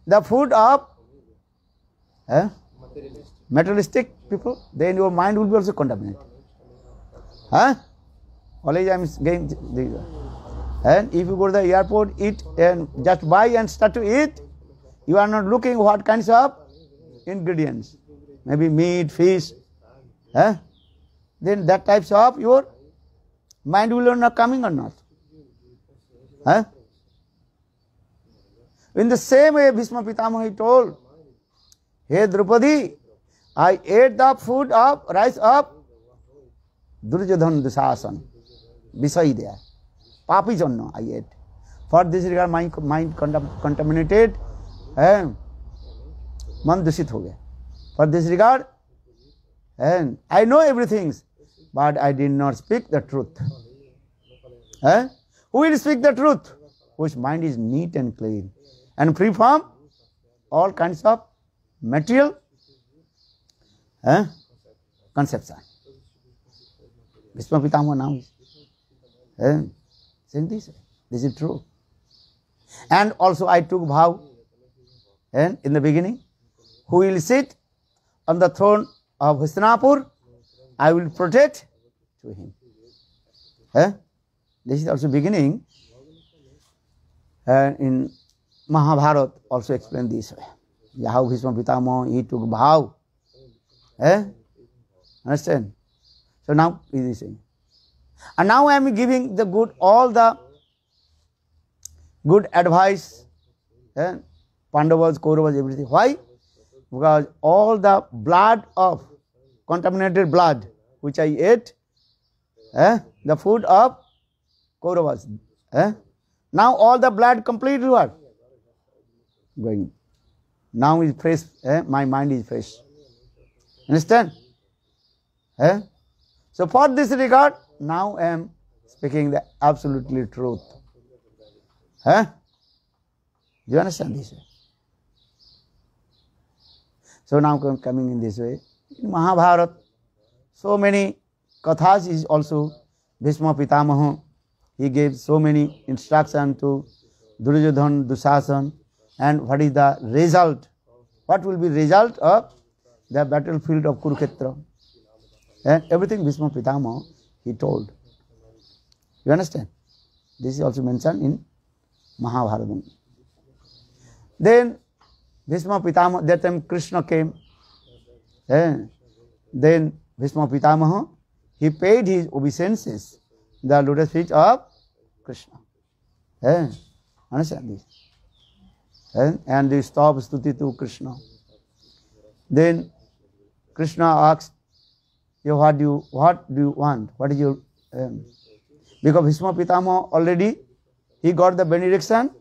the food of eh, materialistic people, then your mind will be also contaminated. Always I am getting this. And if you go to the airport, eat and just buy and start to eat, you are not looking what kinds of ingredients, maybe meat, fish. Huh? Then that types of your mind will not coming or not. Huh? In the same way, Bhishma Pitamaha told, Hey Draupadi, I ate the food of rice of Duryodhan Dusasan. This regard, my mind contam- contaminated and मन दूषित हो गया for this regard and I know everything but I did not speak the truth who will speak the truth is neat and clean and free from all kinds of material eh, conception. Bhishma Pitama now is eh, saying this. This is true. And also I took vow and in the beginning, who will sit on the throne of Hastinapur, I will protect to him. Eh? This is also beginning and in Mahabharata also explained this way. How Bhishma Pitama he took vow. Eh? Understand? So now he is saying. And now I am giving the good all the good advice. Eh? Pandavas, Kauravas, everything. Why? Because all the blood of contaminated blood which I ate, eh? the food of Kauravas. Eh? Now all the blood completely what? Going. Now is fresh. Eh? My mind is fresh. Understand? Eh? So for this regard, now I am speaking the absolutely truth. Do you understand this? way? So now com- coming in this way, in Mahabharata, so many kathas is also Bhishma Pitamaha. He gave so many instruction to Duryodhan, Dusasan, and what is the result? What will be result of the battlefield of Kurukshetra? And everything Bhishma Pitamaha he told. You understand? This is also mentioned in Mahabharata. Then Bhishma Pitamaha, that time Krishna came. Eh? Then Bhishma Pitamaha, he paid his obeisances, the lotus feet of Krishna. Eh? Understand this? Eh? And they stop stuti to Krishna. Then Krishna asked, you what do you what do you want? What is your um, because Bhishma Pitama already he got the benediction,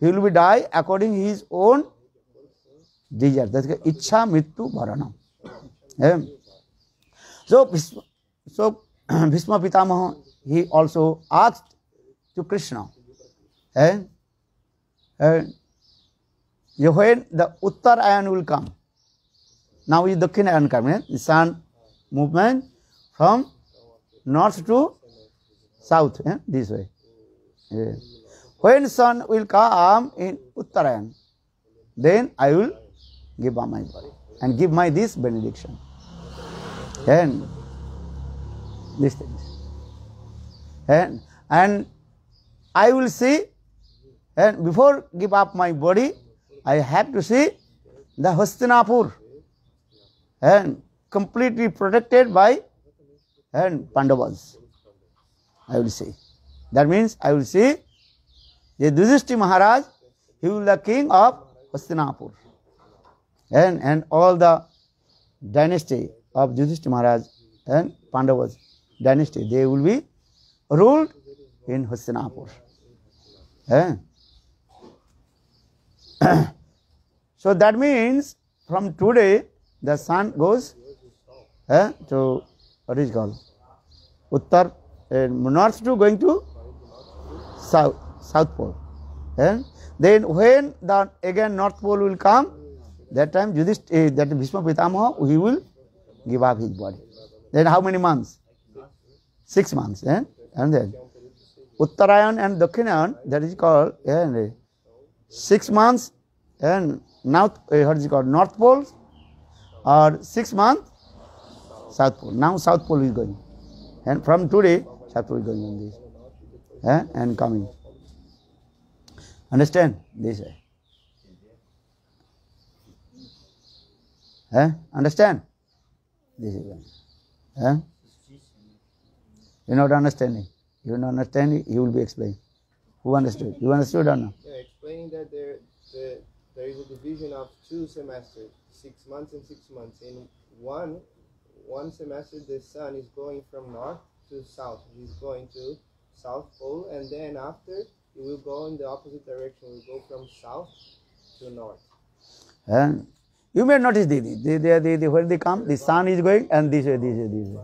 he will be die according his own desire. That's Ichha Mrityu Bharanam. Um, so Bhishma, so <clears throat> Bhishma Pitamaha he also asked to Krishna. Eh? Eh, you when the Uttarayan will come. Now is Dakshinayan coming. The sun movement from north to south, eh, this way. Yeah. When sun will come in Uttarayan, then I will give my body and give my this benediction. And these things. And, and I will see, and before give up my body, I have to see the Hastinapur and completely protected by and Pandavas. I will say. That means I will see the Yudhishthira Maharaj, he will be the king of Hastinapur. And, and all the dynasty of Yudhishthira Maharaj and Pandavas dynasty, they will be ruled in Hastinapur. Eh? <coughs> so that means from today the sun goes है तो रिज gall uttar north to going to south pole and then when the again north pole will come that time जुदिस्ट that Bhishma Pitamah he will give up his body then how many months six months and and then Uttarayan and Dakshinayan that is call and six months and north her is call north pole और six month south pole. Now south pole is going. And from today, south pole is going on this. Eh? And coming. Understand? This way. Eh? Understand? This is going. Eh? You not understanding. You not understanding, you will be explained. Who understood? You understood or not? Yeah, explaining that there, the, there is a division of two semesters, six months and six months. In one, one semester, the sun is going from north to south. He's going to south pole, and then after, it will go in the opposite direction. It will go from south to north. And you may notice the, the, the, the, the, when they come, the sun is going and this way, this way, this way.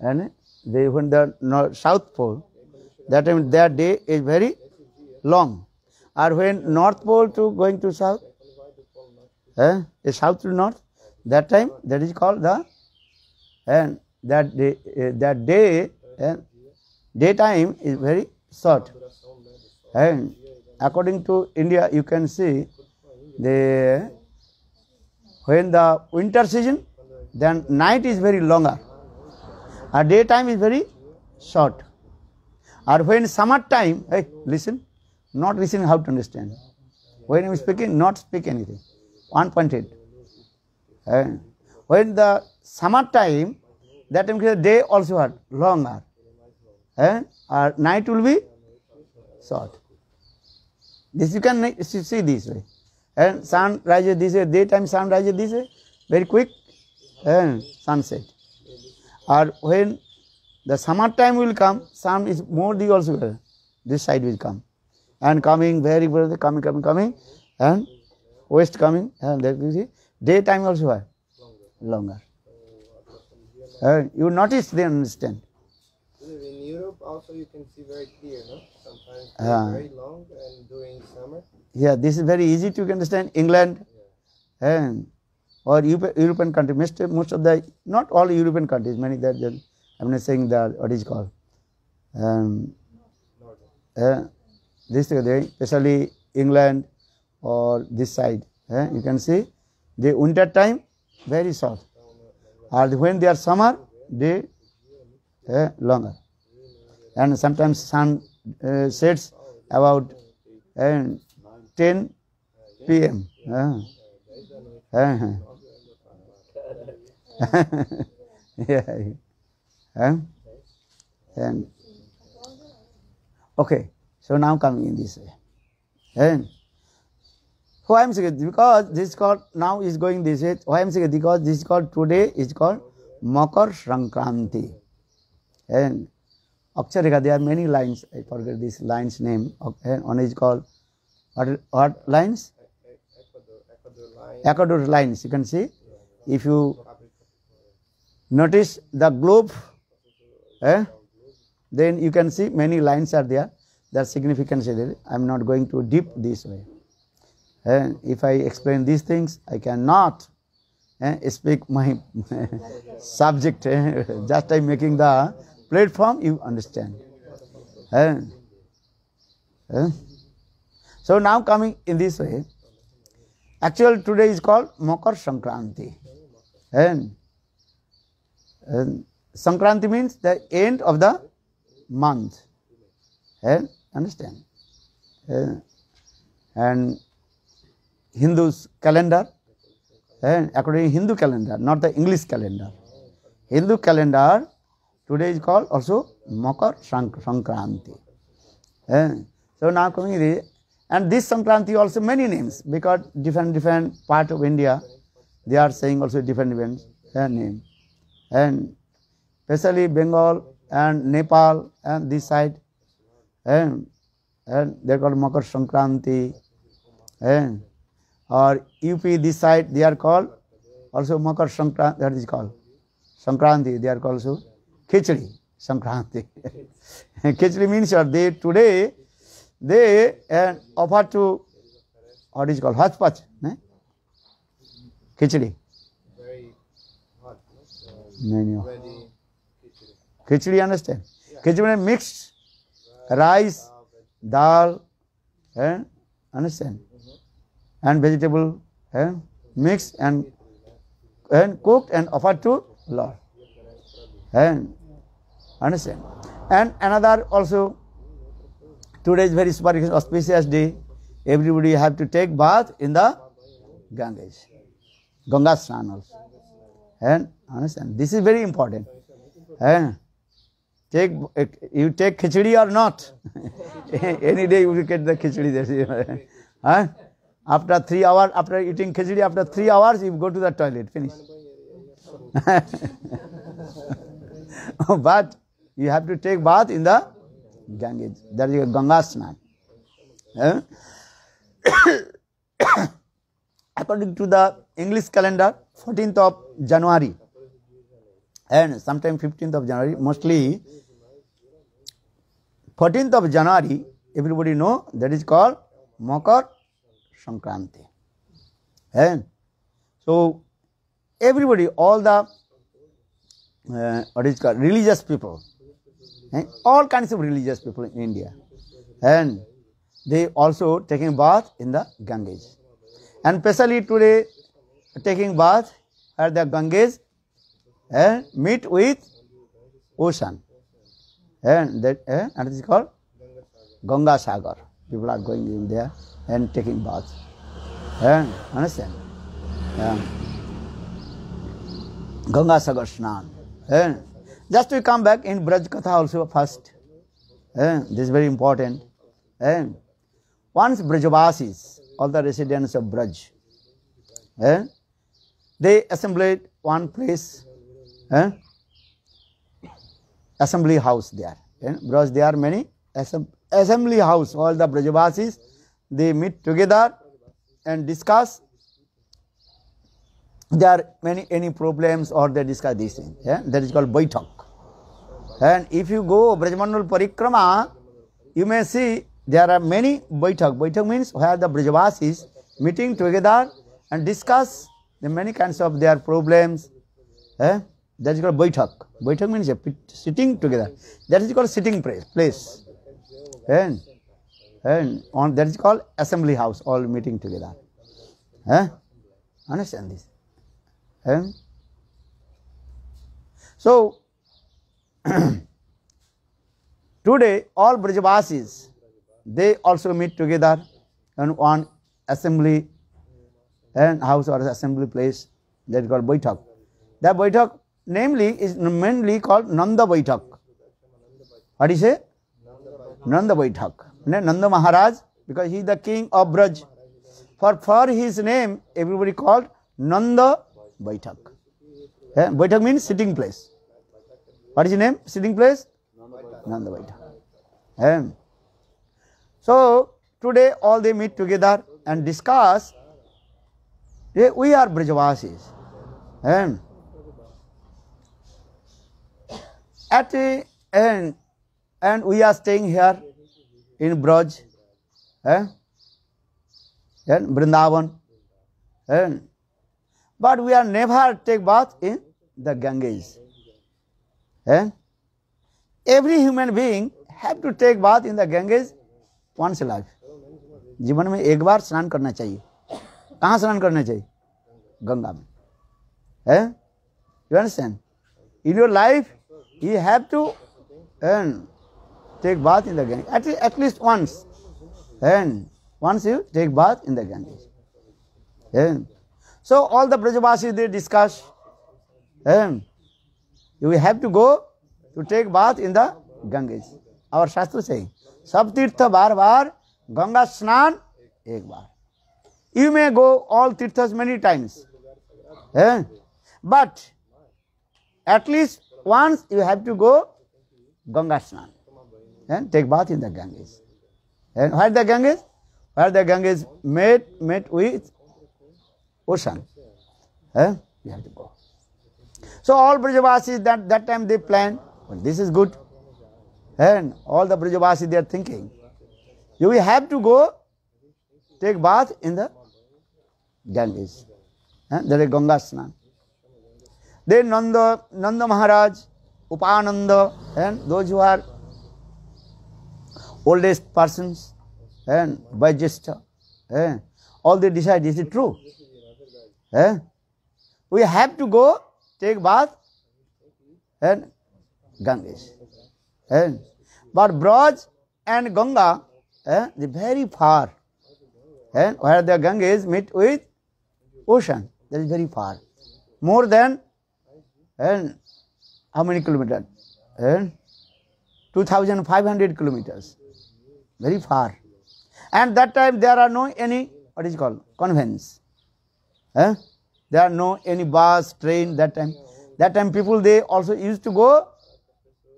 And they, when the north, south pole, that time their day is very long. Or when north pole to going to south, eh, south to north, that time that is called the, and that day, eh, that day, eh, daytime is very short. And according to India, you can see the when the winter season, then night is very longer, and daytime is very short. Or when summer time, hey, listen, not listening how to understand. When I'm speaking, not speak anything. One pointed. And when the summer time, that time the day also are longer. And eh? or night will be short. This you can see this way. And sun rises this way, daytime sun rises this way, very quick, and sunset. Or when the summer time will come, sun is more the also this side will come. And coming very very coming, coming, coming, and west coming, and that you see, daytime also are longer. And you notice they understand. In Europe, also, you can see very clear, no? Sometimes they're very long, and during summer, Yeah, this is very easy to understand. England and or Europe- European country, most, most of the not all European countries, many that I'm not saying that what is called. Um, uh, this is especially England or this side, eh, you can see the winter time very short, And when they are summer they eh, longer, and sometimes sun uh, sets about and 10 p.m. Ah. Ah. yeah. And okay, so now coming in this way. And why I'm saying because this is called now is going this way. Why I'm saying because this is called today is called Makar Sankranti. And Aksharika, there are many lines. I forget this line's name. Okay, one is called what, what lines? Equator, Equator line, Equator lines. You can see. If you notice the globe, eh, then you can see many lines are there. Their significance is there. I am not going to deep this way. And if I explain these things, I cannot eh, speak my <laughs> subject. eh. Just I'm making the platform, you understand. Eh? Eh? So now coming in this way, actual today is called Makar Sankranti. And, and Sankranti means the end of the month. And understand? And, and Hindu's calendar, and according to Hindu calendar, not the English calendar. Hindu calendar today is called also Makar Sank- Sankranti. And so now coming the and this Sankranti also many names because different different part of India they are saying also different events and eh, name and especially Bengal and Nepal and this side and and they called Makar Sankranti and और UP this side they are call also Makar Sankranti that is call Sankranti they are call also khichdi Sankranti khichdi means are they today they and offer to what is call hotchpotch khichdi नहीं khichdi understand khichdi mix rice dal and understand and vegetable eh? mixed and and cooked and offered to Lord. And understand? And another also today is very super auspicious day everybody have to take bath in the Ganges. Ganga Snan also. And understand? This is very important. And take you take khichdi or not? <laughs> Any day you will get the khichdi. <laughs> Huh? After three hours after eating khichdi after three hours you go to the toilet finish. <laughs> But you have to take bath in the Ganges that is a Ganga Snan Eh? <coughs> according to the English calendar 14th of January. And sometime 15th of January mostly 14th of January, everybody know that is called Makar Sankranti. And so everybody, all the uh, what is called religious people, eh, all kinds of religious people in India, and they also taking bath in the Ganges, and especially today taking bath at the Ganges and meet with ocean and that eh, and it is called Ganga Sagar. People are going in there and taking bath. And understand? Yeah. Ganga Sagar Snan. And just we come back in Braj Katha also first. And this is very important. And once Brajavasis, all the residents of Braj, they assembled one place. Assembly house there. eh, Because there are many assembly house, all the Brajavasis, they meet together and discuss. There many any problems or they discuss these things. Yeah? That is called Baitak. And if you go Brajmandal Parikrama, you may see there are many Baitak. Baitak means where the Brajavasis meeting together and discuss the many kinds of their problems. Eh? That is called Baitak. Baitak means sitting together. That is called sitting place. And, and on that is called assembly house, all meeting together. Eh? Understand this? Eh? So, <clears throat> today all Brajavasis, they also meet together on one assembly and house or assembly place that is called Baitak. That Baitak namely is mainly called Nanda Baitak. What do you say? Nand Baithak ने Nand Maharaj because he the king of Braj for for his name everybody called Nand Baithak baithak mean sitting place what is name sitting place Nand Baithak so today all they meet together and discuss ये we are Brajvasi at and and we are staying here in Braj. Eh? and Vrindavan. And, but we are never take bath in the Ganges. And every human being have to take bath in the Ganges once a life. जीवन में एक बार स्नान करना चाहिए कहाँ स्नान करना चाहिए गंगा में है you understand in your life you have to and take bath in the Ganges, at, at least once. And once you take bath in the Ganges. And so all the Brajavasis they discuss. And you have to go to take bath in the Ganges. Our Shastra saying, Sabtirtha bar bar, Ganga Snan, ek bar. You may go all tirthas many times. But at least once you have to go Ganga Snan and take bath in the Ganges. And where the Ganges? Where the Ganges met, met with ocean. Eh? You have to go. So all Brajavasis that, that time they plan, well, this is good. And all the Brajavasis they are thinking, you will have to go take bath in the Ganges. And there is Ganga. Then Nanda, Nanda Maharaj, Upananda, and those who are oldest persons and Vajjista, eh, all they decide, is it true? Eh? We have to go take bath and Ganges. And, but Braj and Ganga, eh, they very far. And where the Ganges meet with ocean, that is very far. More than and how many kilometers? And 2500 kilometers. Very far. And that time there are no any, what is called, convents. Eh? There are no any bus, train that time. That time people they also used to go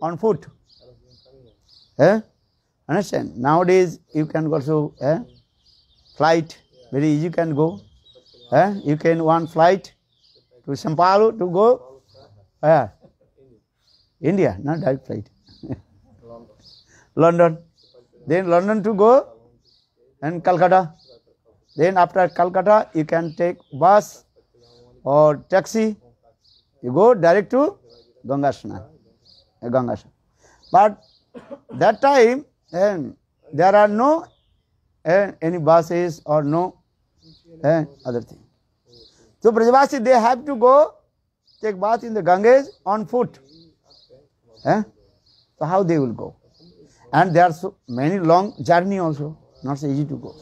on foot. Eh? Understand? Nowadays you can also eh? flight, very easy you can go. Eh? You can one flight to São Paulo to go where? India, not direct flight. <laughs> London. Then London to go and Calcutta. Then after Calcutta you can take bus or taxi. You go direct to Ganga Snan. uh, Ganga Snan. But that time and there are no uh, any buses or no uh, other thing. So Brajavasi they have to go take bath in the Ganges on foot. So how they will go? And there are so many long journey also, not so easy to go.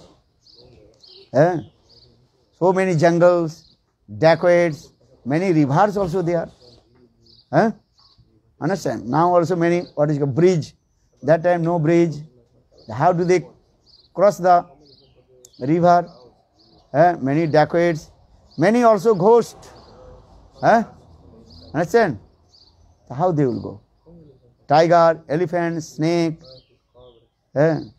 Eh? So many jungles, dacoits, many rivers also there. Eh? Understand? Now also many, what is a bridge. That time no bridge. How do they cross the river? Eh? Many dacoits, many also ghosts. Eh? Understand? How they will go? Tiger, elephant, snake. है?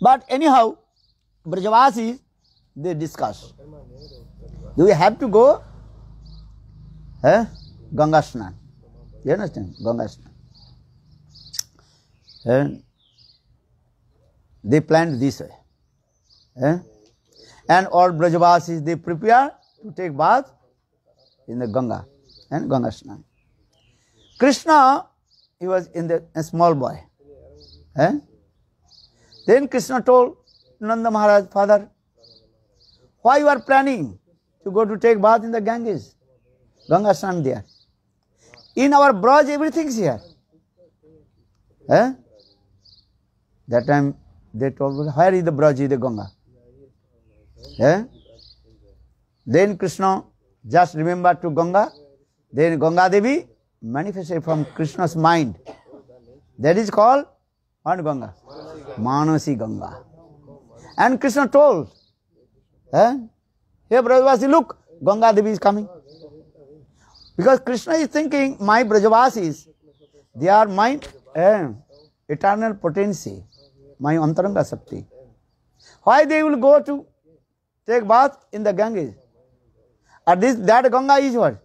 But any how Brajvas is they discuss you have to go है? गंगा स्नान. ये ना चाहिए Ganga snan. They plan this है? And all Brajvas is they prepare to take bath in the Ganga and Ganga Snan. Krishna, he was in the a small boy. Eh? Then Krishna told Nanda Maharaj, Father, why you are planning to go to take bath in the Ganges? Ganga Snan there. In our Braj, everything is here. Eh? That time they told, where is the Braj, the Ganga? Eh? Then Krishna just remember to Ganga. Then Ganga Devi manifested from Krishna's mind. That is called what Ganga? Manasi Ganga. And Krishna told, eh? Hey Brajavasi, look, Ganga Devi is coming. Because Krishna is thinking, my Brajavasis, they are my eh, eternal potency, my Antaranga Sakti. Why they will go to take bath in the Ganges? Or this that Ganga is what?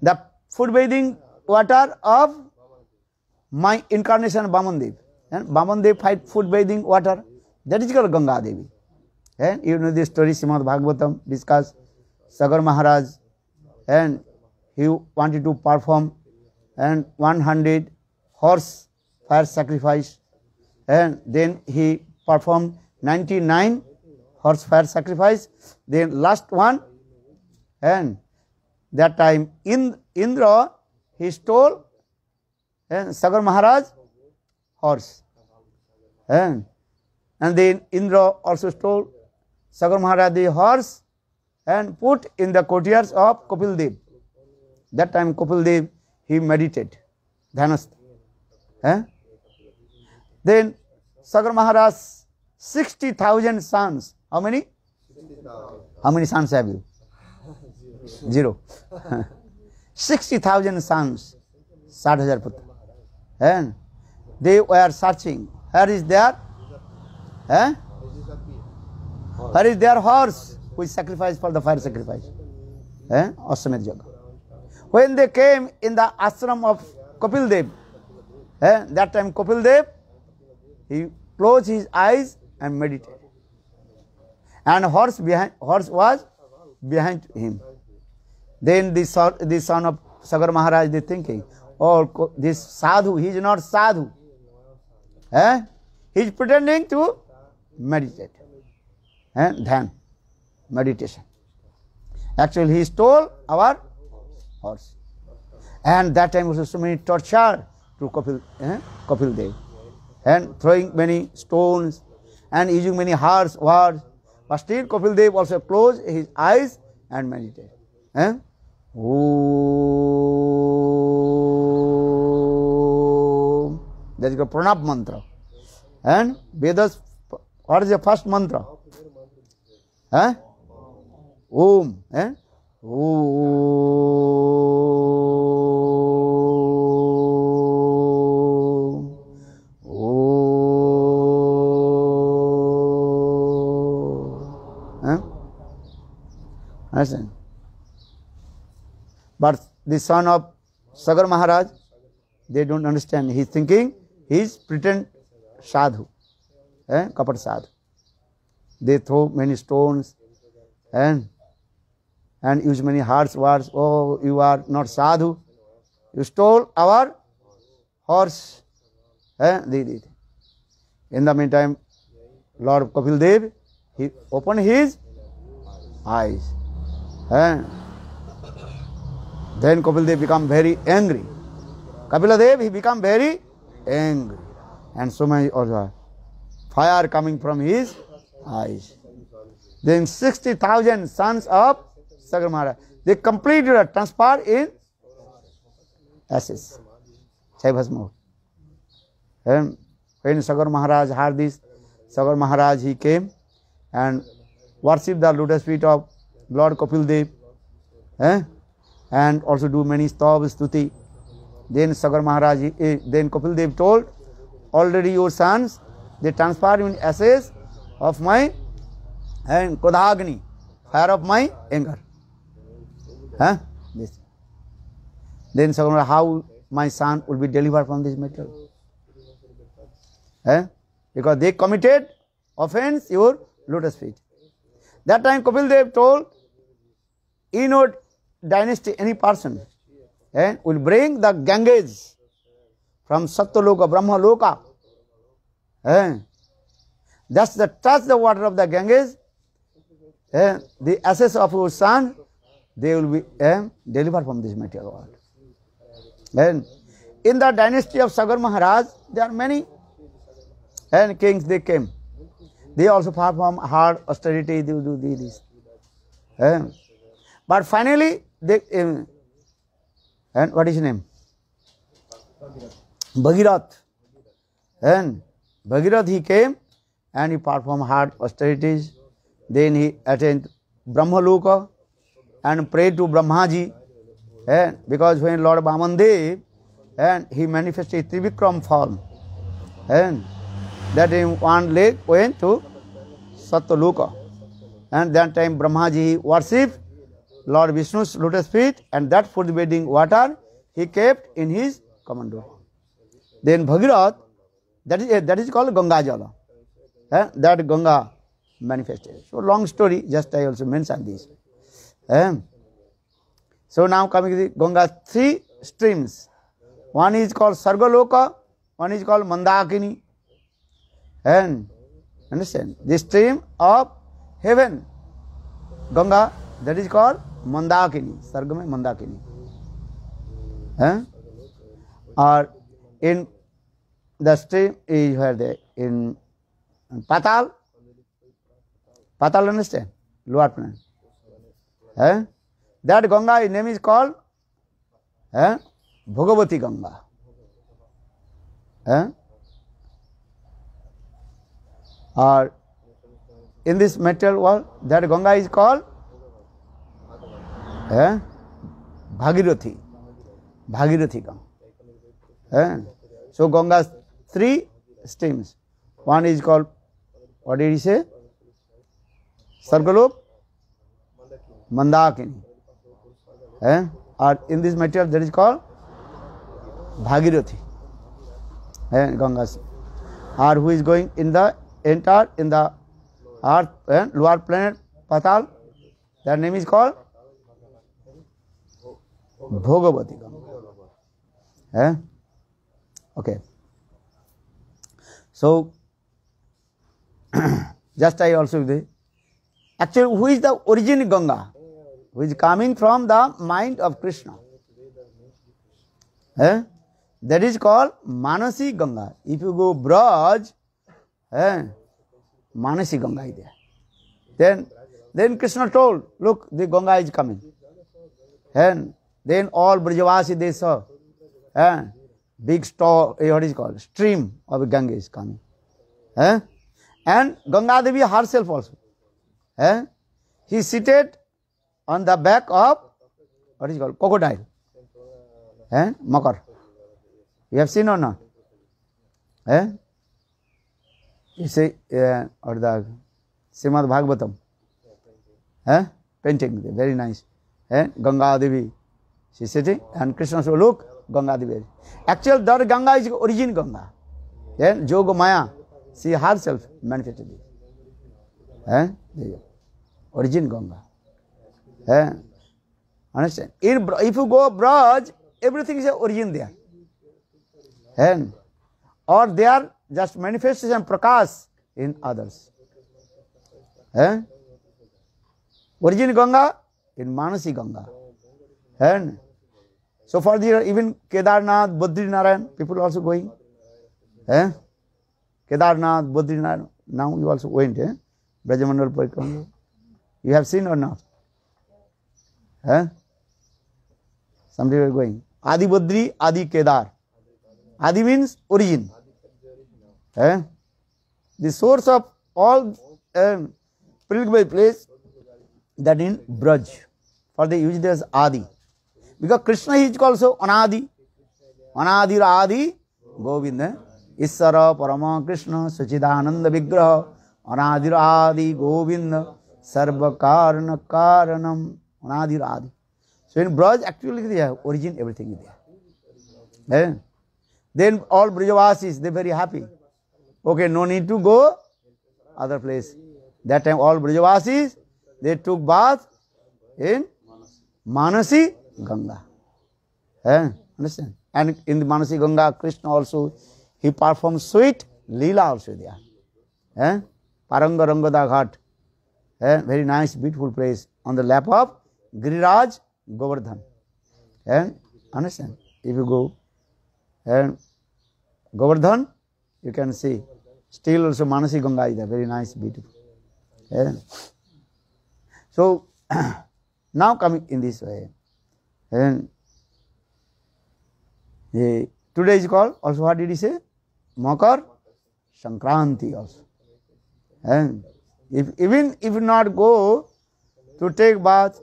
The food bathing water of my incarnation Bamandev. And Bamandev fight food bathing water. That is called Ganga Devi. And you know the story Srimad Bhagavatam discuss Sagar Maharaj and he wanted to perform and 100 horse fire sacrifice and then he performed 99 horse fire sacrifice then last one and that time in Indra he stole and Sagar Maharaj horse and and then Indra also stole Sagar Maharaj the horse and put in the courtyards of Kapil Dev. That time Kapil Dev he meditated, dhanast. Eh? Then Sagar Maharaj sixty thousand sons. How many? How many sons have you? Zero. sixty thousand sons. साठ हज़ार पुत्र and they were searching. Where is their? Eh? Where is their horse which sacrificed for the fire sacrifice? Eh? Ashwamedh Yaga. When they came in the ashram of Kapil Dev, eh? that time Kapil Dev, he closed his eyes and meditated. And horse behind horse was behind him. Then the son, the son of Sagar Maharaj, they thinking, oh, this sadhu, he is not sadhu. Eh? He is pretending to meditate. Eh? Dhyan, meditation. Actually, he stole our horse. And that time was so many torture to Kapil, eh? Kapil Dev. And throwing many stones and using many harsh words. But still Kapil Dev also closed his eyes and meditated. Eh? Om. That is called pranab mantra. And Vedas, what is the first mantra? Huh? Om. Eh? Om. The son of Sagar Maharaj, they don't understand. He is thinking he is pretend sadhu, eh? kapat sadhu. They throw many stones and and use many harsh words. Oh, you are not sadhu. You stole our horse. Eh? They did. In the meantime, Lord Kapil Dev, he opened his eyes. Eh? Then Kapil Dev become very angry. Kapila Dev, he become very angry. And so many also fire coming from his eyes. Then 60,000 sons of Sagar Maharaj, they completed a transport in ashes. Chaivasmo. And when Sagar Maharaj heard this, Sagar Maharaj he came and worshipped the lotus feet of Lord Kapil Dev. Eh? And also do many stav stuti. Then Sagar Maharaj, eh, then Kapil Dev told, already your sons, they transform in ashes of my and Kodhagni, fire of my anger. Huh? This. Then Sagar Maharaj, how my son will be delivered from this matter? Eh? Because they committed offense your lotus feet. That time Kapil Dev told, your dynasty, any person eh, will bring the Ganges from Satyaloka, Brahma Loka. Eh, just the touch the water of the Ganges, eh, the ashes of your son, they will be delivered from this material world. And in the dynasty of Sagar Maharaj, there are many and kings they came. They also perform hard austerity, they do this. Eh? But finally, देख and what is name Bhagirath and Bhagirath. He came and he perform hard austerities then he attend Brahmalok and pray to Brahma ji and because when Lord Baman Dev and he manifest Trivikram form and that in one leg went to Satyalok and that time Brahma ji worship Lord Vishnu's lotus feet and that food bathing water he kept in his commando. Then Bhagirath, that is, that is called Ganga Jala. Eh, That Ganga manifested. So long story, just I also mentioned this. Eh? So now coming to the Ganga, three streams. One is called Sargaloka, one is called Mandakini. And understand, the stream of heaven, Ganga, that is called Mandakini स्वर्ग में मंदाकिनी है और in the stream is here they in Patal Patal understand lower plane है that Ganga is name is called है भगवती गंगा है और in this material world that Ganga is called हैं भागीरथी भागीरथी का हैं so Ganga three streams one is called what से सर्गलोक मंदाकिनी हैं और in this material that is call Bhagirathi हैं गंगा से are who is going in the enter in the earth and lower planet Patal that name is called Bhogavati का है? Okay so just I also with actually who is the origin Ganga who is coming from the mind of Krishna है that is called Mansi Ganga if you go Braj है Mansi Ganga is then then Krishna told look the Ganga is coming and then all Brajwasi देश big spot is call stream of Gange is coming and Ganga Devi herself also he seated on the back of what is call crocodile makar you have seen on not इसे और द्रीमद भागवतम है painting very nice है Ganga Devi She sitting and Krishna said, look, Ganga Devi. Actually, that Ganga is origin Ganga. Eh? Yoga Maya. She herself manifested it. Eh? Origin Ganga. Eh? Understand? If you go Braj, everything is origin there. And or they are just manifestation prakash in others. Eh? Origin Ganga in Manasi Ganga. And so for the even Kedarnath, Badrinaran, people also going. Eh? Kedarnath, Badrinath, now you also went, eh? Brajamandal Parikrama. You have seen or not? Eh? Somebody were going. Adi Badri, Adi Kedar. Adi means origin. Eh? The source of all um, pilgrimage place that in Braj. For they use as Adi. Because Krishna is also Anadi. Anadi Adi Govinda. Isara Parama Krishna Sachidananda Vigraha Anadi Adi Govinda Sarva Karana Karanam Anadi Adi. So in Braj actually they have origin everything is there. Eh? Then all Brajavasis they very happy. Okay, no need to go other place. That time all Brajavasis they took bath in Manasi Ganga. है? Understand and in the Manasi Ganga Krishna also he perform sweet lila also दिया है पारंग रंगदा घाट है very nice beautiful place on the lap of Giriraj Govardhan and understand if you go and Govardhan you can see still also Manasi Ganga is a very nice beautiful so now coming in this way and eh, today is called also what did he say? Makar Sankranti also. And if even if not go to take bath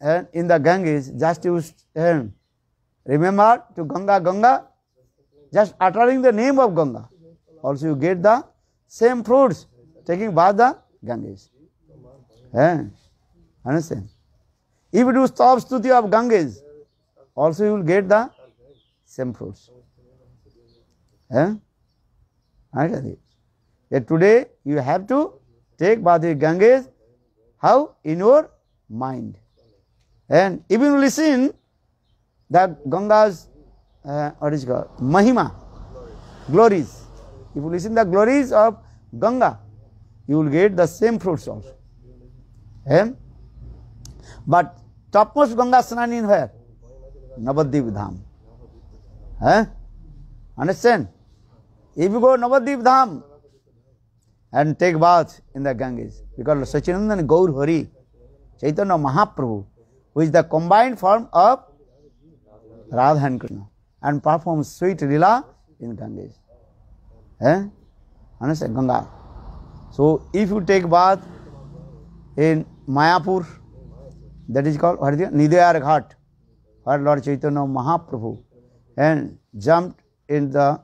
and in the Ganges, just you and remember to Ganga Ganga, just uttering the name of Ganga. Also you get the same fruits taking bath the Ganges. Eh? Understand? If you do stuti of Ganges, also you will get the same fruits. Eh? Yet today you have to take with Ganges. How? In your mind. And even listen that Ganga's uh, what is called Mahima, glories. If you listen the glories of Ganga, you will get the same fruits also. Eh? But topmost Ganga snan in where Navadvip Dham है understand if you go Navadvip Dham and take bath in the Ganges because Sachinandan Gaur Hari Chaitanya Mahaprabhu who is the combined form of Radha and Krishna and perform sweet lila in Ganges है understand Ganga so if you take bath in Mayapur that is called what is it? Nidayar Ghat, where Lord Chaitanya Mahaprabhu and jumped in the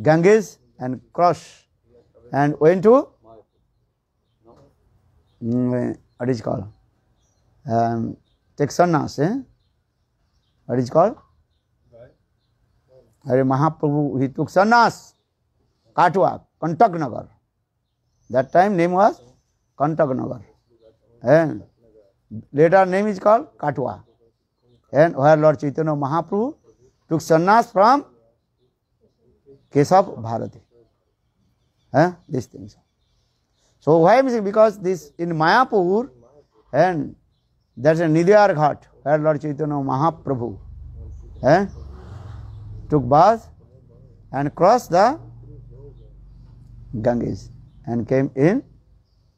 Ganges and crossed and went to mm, what is called um, take sannyas, eh? What is called? Hare Mahaprabhu, he took sannyas, Katwa, Kantak Nagar. That time name was Kantak Nagar. And later name is call Katwa and where lord Chaitanya Mahaprabhu to sannyas from Keshav Bharati है this so why मीज because this in Mayapur and that Nidar Ghat where lord Chaitanya Mahaprabhu has took bath and cross the Ganges and came in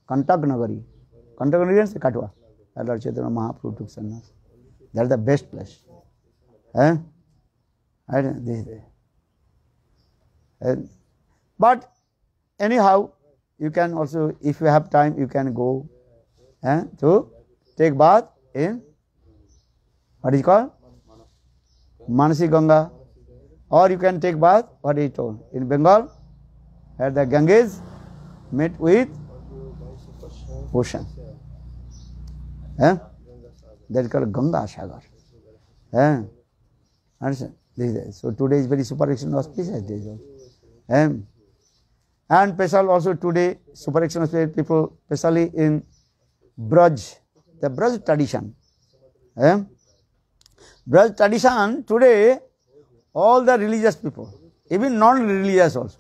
Kantak Nagari Kantak Nagari से Katwa Best place. Eh? I don't, this, this. And, but anyhow, you can also, if you have time, you can go eh, to take bath in what is it called? Manasi Ganga. Or you can take bath, what he told, in Bengal, at the Ganges, meet with ocean. That is called Ganga Sagar. Understand? So today is very super action auspicious day. And special also today, super action auspicious people, especially in Braj, the Braj tradition. Eh? Braj tradition today, all the religious people, even non-religious also,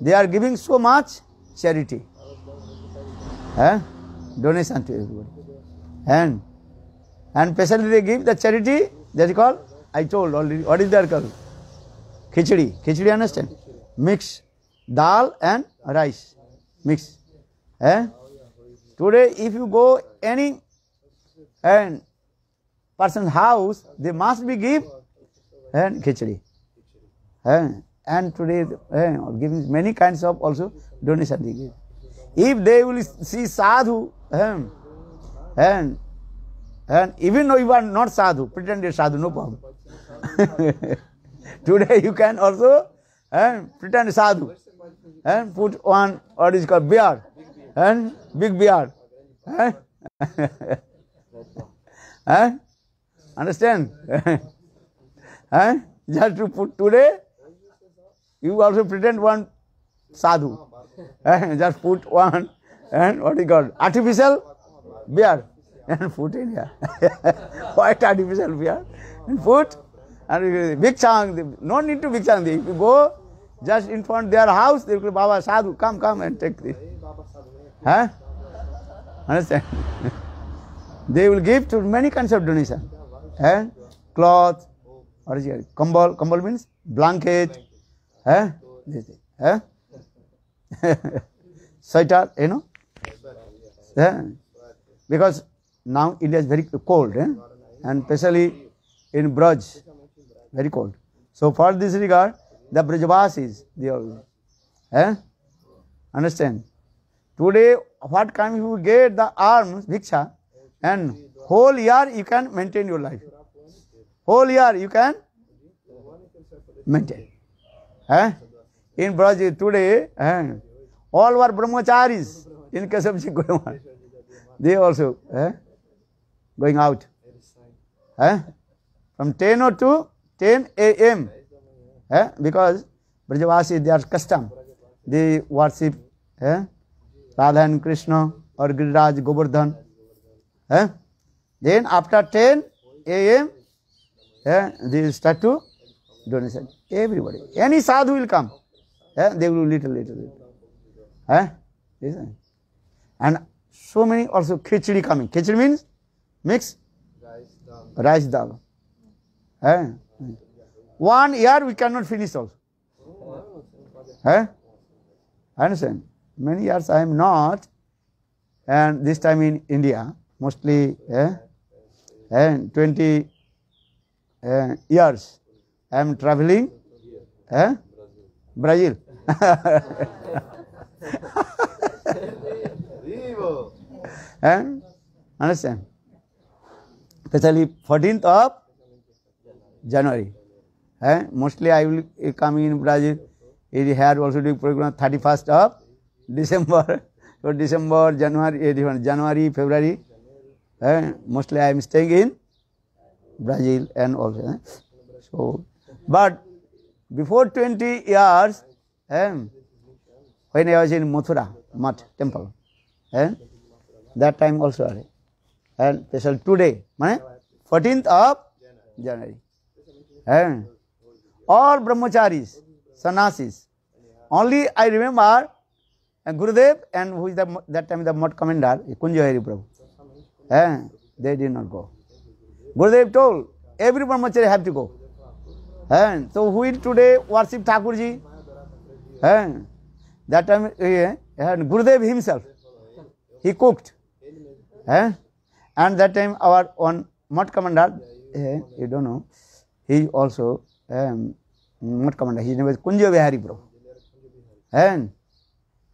they are giving so much charity, eh? donation to everybody, and and especially they give the charity that is called. I told already. What is that called? Khichdi. Khichdi, understand? Mix dal and rice. Mix. Eh? Today, if you go any and person's house, they must be give and khichdi. Eh? And today, eh, giving many kinds of also donation they give. If they will see sadhu, eh, and and even though you are not sadhu, pretend you're sadhu, no problem. <laughs> Today you can also eh, pretend sadhu and put one what is called beard and big beard. Eh? <laughs> Understand? <laughs> eh? Just to put today, you also pretend one sadhu. Just put one and what is called artificial beard and put in here. <laughs> White artificial beard and put and big chang. No need to big chang. If you go just in front their house, they will Baba Sadhu, come, come and take this. Huh? Understand? <laughs> they will give to many kinds of donation. Eh? Cloth, what is it? Kambal, kambal means blanket. Eh? This thing. Eh? <laughs> Sweater, you know? Eh? Because now India is very cold, eh? and especially in Braj, very cold. So for this regard, the Brajavasis, they all, eh? understand? Today, what kind you get the arms, Bhiksha, and whole year you can maintain your life. Whole year you can maintain. Eh? In Braj today, eh? all were brahmacharis in Kesavaji Gaudiya Math. They also eh? going out. Eh? from 10 or to 10 a.m. Eh? Because Brajavasi, their custom, they worship eh? Radha and Krishna or Giriraj Govardhan. Eh? Then after 10 a.m., eh, they start to donation. Everybody, any sadhu will come. Eh? They will little, little, little. Eh? Listen. And so many also khichdi coming. Khichdi means mix Rice, dal. rice dal. Eh? One year we cannot finish also. Eh? Understand? Many years I am not, and this time in India, mostly eh? and 20 eh, years I am traveling eh? Brazil. <laughs> <laughs> And understand? Especially 14th of January. Mostly I will come in Brazil. It had also doing program 31st of December. <laughs> So December, January, eh, January, February. Eh? Mostly I am staying in Brazil and also. eh. So, but before 20 years, eh, when I was in Mathura, Math temple, that time also, eh, and special today, eh, 14th of January. Eh, all brahmacharis, sannyasis. Only I remember uh, Gurudev and who is the, that time the Mutt commander, Kunjahari Prabhu. Eh, they did not go. Gurudev told every brahmachari have to go. Eh, so who will today worship Thakurji? Eh, that time eh, and Gurudev himself, he cooked. है? And that time our one math commander you don't know he also math commander he name Kunj Bihari bro and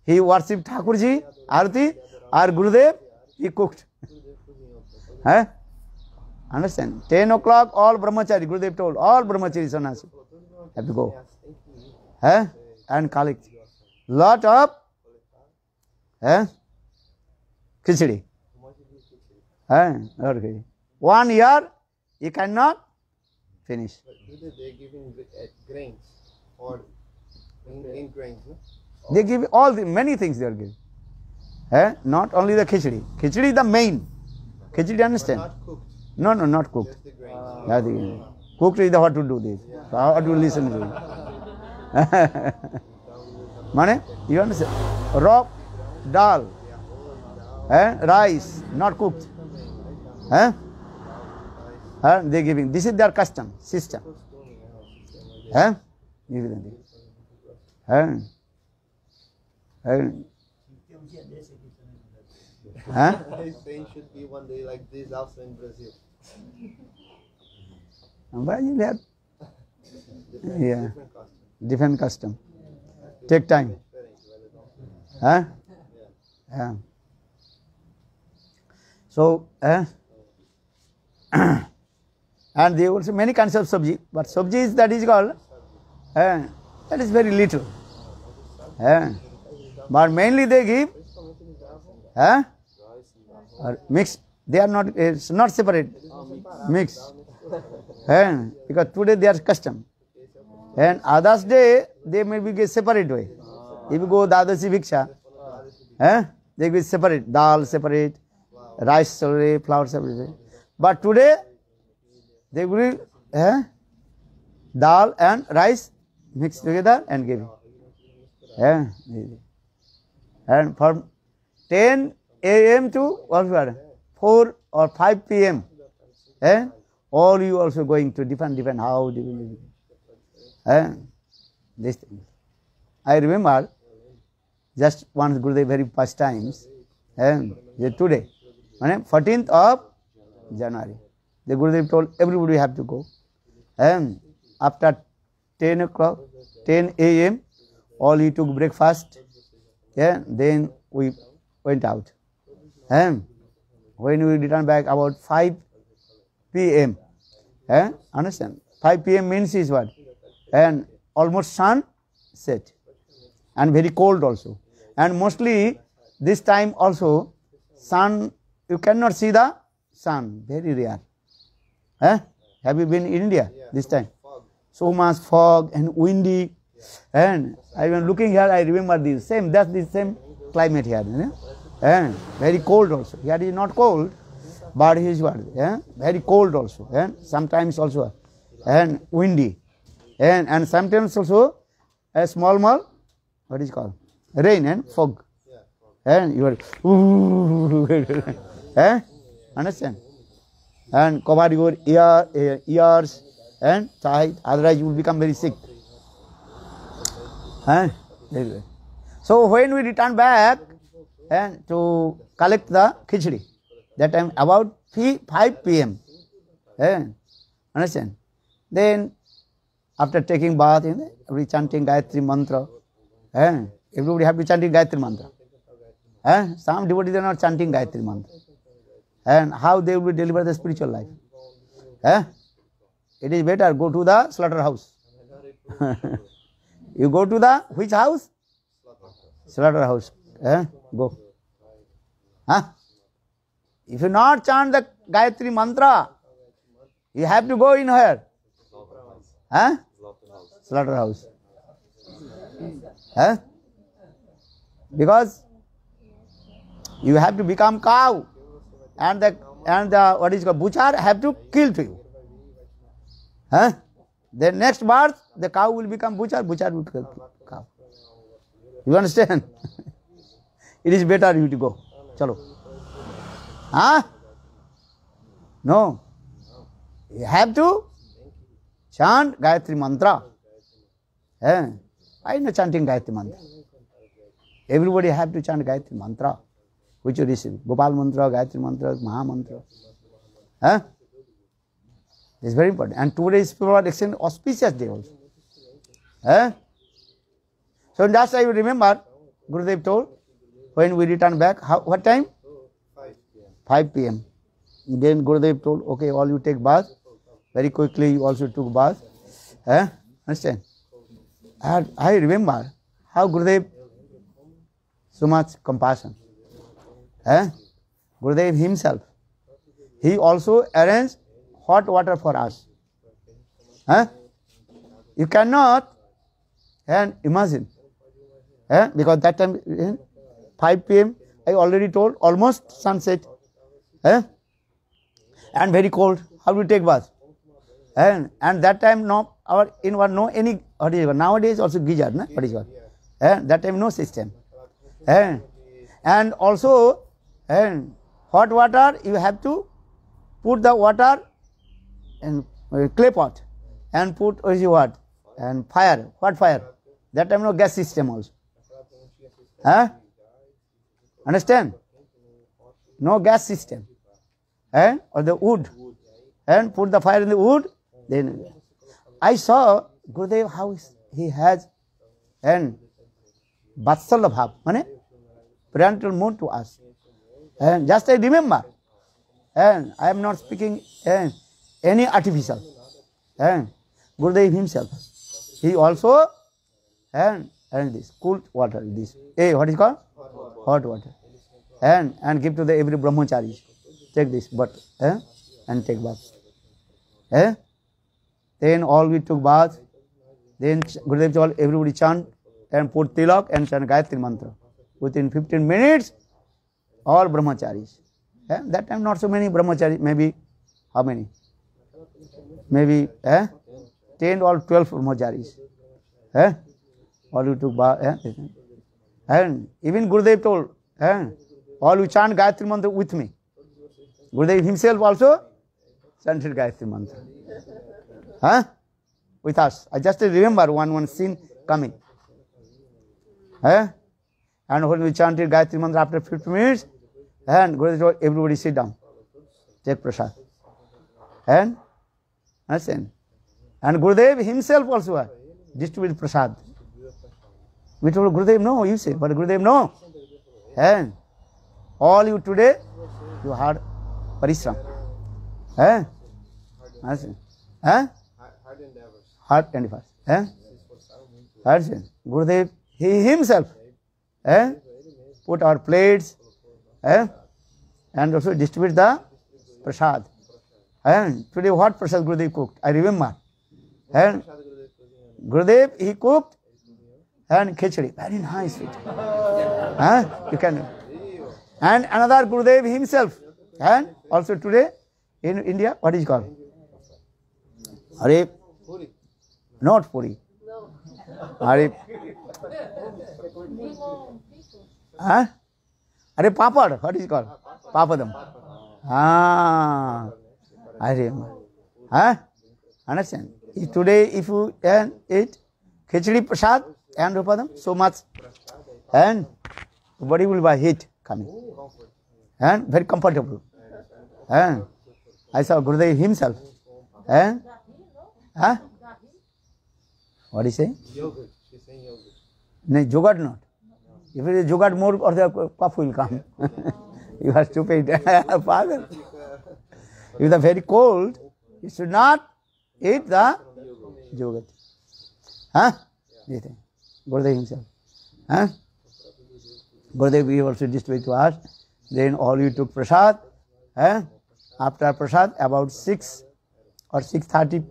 he worship Thakur ji arati or Gurudev he cooked है understand ten o'clock all brahmachari Gurudev told all ब्रह्मचारी सोनासी है गो है and कालिक lot of है खिचड़ी Khichdi. One year, you cannot finish. But do they, give in uh, grains or in, in grains, no? They give all the many things they are giving. Eh? Not only the khichdi. Khichdi is the main. Khichdi, But understand? not cooked, No, no, not cooked. just the grains. The cooked is the how to do this. So how to listen to it. <laughs> Mane, you understand? Raw dal, eh? rice, not cooked. Eh? Eh? They giving. This is their custom, system. Huh? Eh? Huh? <laughs> He's saying should be one day like this also in Brazil. Brazil have Different, Yeah. different costume. different custom. Take time. Huh? Yeah. So, eh? And they also many kinds of sabji, but sabji is that is called, eh? that is very little. Eh? But mainly they give, eh? or mix. They are not, it's not separate, mix. Eh? Because today they are custom. And others day, they may be get separate way. If you go Dadasi Bhiksha, eh? they will separate, dal separate, rice separate, flour separate. But today, they will eh? dal and rice mixed together and give. Eh? And from 10 a.m. to what was it? 4 or 5 p.m. Eh? All you also going to different different house, different. Eh? This thing. I remember just once Gurudev very first times, eh, yeah, today, 14th of January. The Gurudev told everybody have to go. And after 10 o'clock, 10 a.m., all he took breakfast. Yeah, then we went out. And when we returned back about 5 p.m., eh, understand? 5 p.m. means is what? And almost sun set and very cold also. And mostly this time also sun, you cannot see the sun, very rare. Eh? Have you been in India Yeah. this time? Fog. So much fog and windy. And I was looking here, I remember this same, that's the same climate here. You know? And very cold also. Here is not cold, but here is what? Yeah? Very cold also. And sometimes also. And windy. And, and sometimes also a small, small, what is it called? Rain and fog. Fog. And you are, <laughs> eh? Understand? And cover your ear, eh, ears and side, otherwise you will become very sick. So when we return back and to collect the khichdi, that time about 5 p.m. Eh? Understand? Then after taking bath, you know, chanting Gayatri mantra. Eh? Everybody have to chanting Gayatri mantra. Some devotees are not chanting Gayatri mantra. And how they will deliver the spiritual life? Eh? It is better go to the slaughterhouse. <laughs> you go to the which house? Slaughterhouse. Eh? Go. Huh? If you not chant the Gayatri mantra, you have to go in here. Huh? Slaughterhouse. Huh? Because you have to become cow and the and the what is called butcher have to kill to you. Huh? Then next birth the cow will become butcher, butcher will become cow. You understand? <laughs> it is better you to go. Chalo. Huh? No. You have to chant Gayatri mantra. Eh? I know chanting Gayatri mantra. Everybody have to chant Gayatri mantra. Which you receive. Gopal mantra, Gayatri mantra, Maha mantra. Huh? It's very important. And today is for extended auspicious day also. Eh? So just I remember, Gurudev told, when we return back, how, what time? 5 p.m. 5 p.m. Then Gurudev told, okay, all you take bath. Very quickly you also took bath. Eh? Understand? And I remember how Gurudev, so much compassion. Eh? Gurudev himself, he also arranged hot water for us. Eh? You cannot and imagine. Eh? Because that time, eh, 5 p.m., I already told, almost sunset. Eh? And very cold. How do you take bath? And, and that time, no, our in one no any what is it nowadays also geyser, na? what is it called? Eh? That time no system. Eh? And also, and hot water you have to put the water in clay pot and put is what and fire. What fire? That time no gas system also. Huh? Understand? No gas system. and Or the wood. And put the fire in the wood. Then I saw Gurudev how he has and Vatsala Bhav, mane parental mood to us. And just I remember, and I am not speaking eh, any artificial. And Gurudev himself, he also and and this cool water, this eh, what is called? Hot water. And and give to the every brahmachari. Take this, but eh, and take bath. Eh? Then all we took bath. Then Gurudev told everybody chant and put tilak and chant Gayatri mantra. Within 15 minutes, all brahmacharis. Eh? That time not so many brahmacharis, maybe how many? Maybe eh? 10 or 12 brahmacharis. Eh? All you took bath. Eh? And even Gurudev told, eh? all you chant Gayatri mantra with me. Gurudev himself also chanted Gayatri mantra. Huh? With us. I just remember one one scene coming. Eh? And when we chanted Gayatri mantra after 50 minutes, and Gurudev told everybody sit down. Take prasad. And understand? And Gurudev himself also uh, distributed prasad. We told Gurudev, no, you say, but Gurudev, no. And all you today, you had parisram. Eh? Understand? Eh? Hard, and fast. Eh? Understand? Gurudev, he himself, eh? Put our plates, eh? And also distribute the prasad. And today what Prasad Gurudev cooked? I remember. And Gurudev he cooked and khichdi. Very nice. sweet. huh? You can. And another Gurudev himself. And also today in India, what is it called? Hare, not Puri. Hare, huh? अरे पापड़ हट is call papadam. अरे understand today if you an it khichdi prasad and रूपदम so much and body will by hit coming and very comfortable and I saw Gurudev himself and what is say नहीं जोगाट not If it is yogurt more, or the cough will come. you are stupid, father. If the very cold, you should not eat the yogurt. Huh? This. Gurudev himself. Huh? Gurudev we also distributed to us. Then all you took prasad. Huh? After prasad, about 6 or 6.30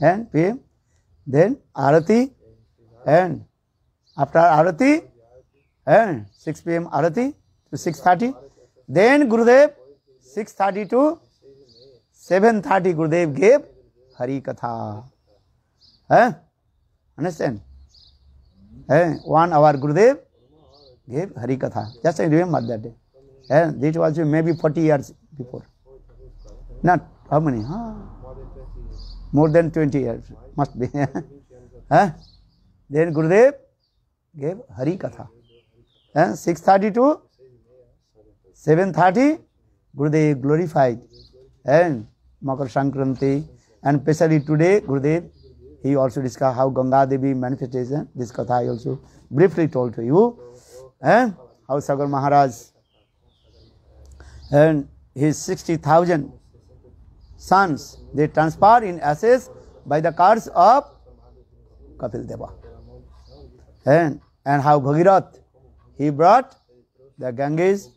and p.m. Then arati and after arati six P M arati to six thirty then Gurudev six thirty to seven thirty Gurudev gave Hari katha है? Understand है? One hour Gurudev gave Hari katha जैसे remember it was may be forty years before not how many हाँ more than twenty years must be है then Gurudev gave Hari katha हाँ? Six thirty to seven thirty Gurudev glorified and Makar Sankranti and specially today Gurudev he also discuss how Ganga Devi manifestation this katha I also briefly told to you and how Sagar Maharaj and he sixty thousand sons they transfer in ashes by the curse of Kapil Deva and and how Bhagirath he brought the Ganges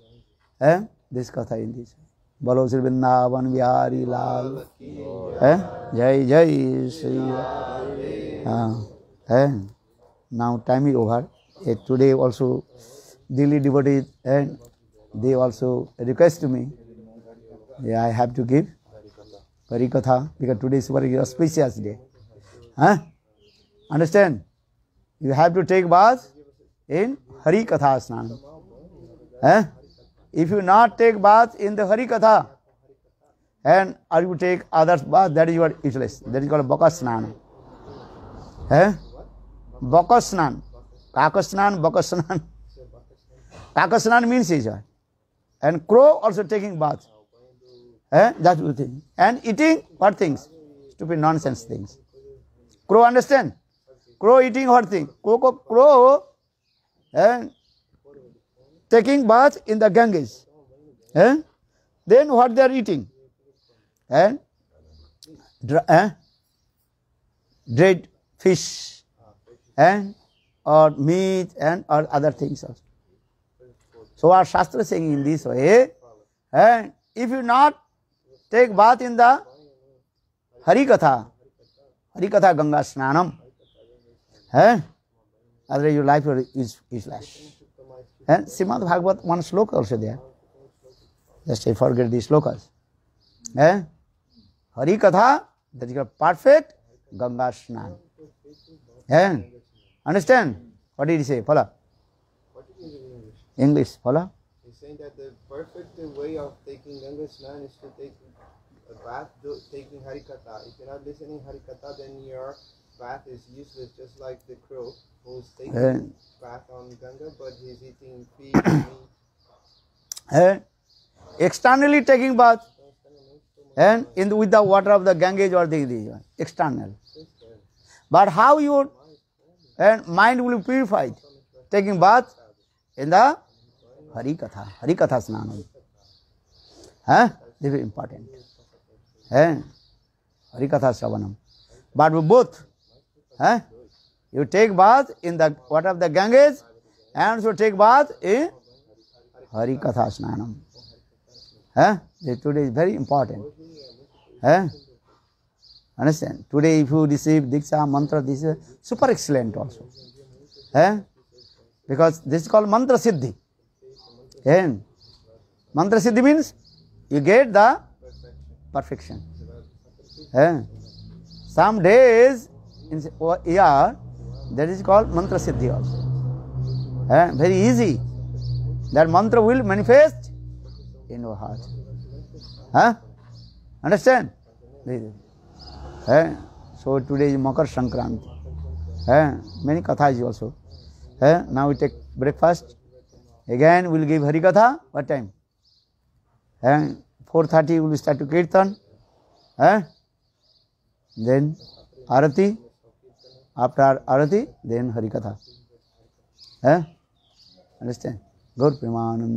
and this katha in this. Balo Sri Vrindavan Vihari Lal. Eh? Jai Jai Sri. Ah, eh? Now time is over. Eh, today also Delhi devotees and they also request me. Yeah, I have to give Harikatha because today is very auspicious day. Huh? Understand? You have to take bath in Hari katha snan. हैं? If you not take bath in the Hari katha and are you take others bath that is what इटलेस that is call bak snan है? बक स्नान काक स्नान bak snan kak snan means is and crow also taking bath है? Thing and eating her things to be nonsense things crow understand crow eating her thing crow को crow and taking bath in the Ganges. Eh? Then what they are eating? And dr- eh? dried fish and or meat and or other things also. So our Shastra saying in this way, and if you not take bath in the Harikatha, Harikatha Ganga Snanam, eh? Otherwise your life is useless. And Srimad Bhagavat, one sloka also there. Just I forget these slokas. Eh? Harikatha, that is called perfect Ganga Snan. Eh? Understand? What did he say? Follow. What did you mean in English? English, follow. He's saying that the perfect way of taking Ganga Snan is to take a bath do, taking Harikatha. If you're not listening Harikatha, then your bath is useless, just like the crow Eh. meat. Eh? Externally taking bath and in the, with the water of the Ganges or the, the external. But how you and mind will be purified taking bath in the Hari Katha, Hari Katha Snanam. Huh? This is important. Eh? Hari Katha Savanam. But both, huh? You take bath in the water of the Ganges and also take bath in Hari Katha Snanam. Huh? Today is very important. Eh? Understand? Today, if you receive Diksha mantra, this is super excellent also. Eh? Because this is called mantra siddhi. And Mantra siddhi means you get the perfection. Eh? Some days in a year, that is called mantra siddhi also. Eh? Very easy. That mantra will manifest in your heart. Huh? Understand? Eh? So today is Makar Sankranti. Eh? Many kathas also. Eh? Now we take breakfast. Again we will give Hari Katha. What time? Eh? 4.30 we will start to Kirtan. Eh? Then Arati. After Arati, then Hari Katha. Eh? Understand? Gaur Premanand.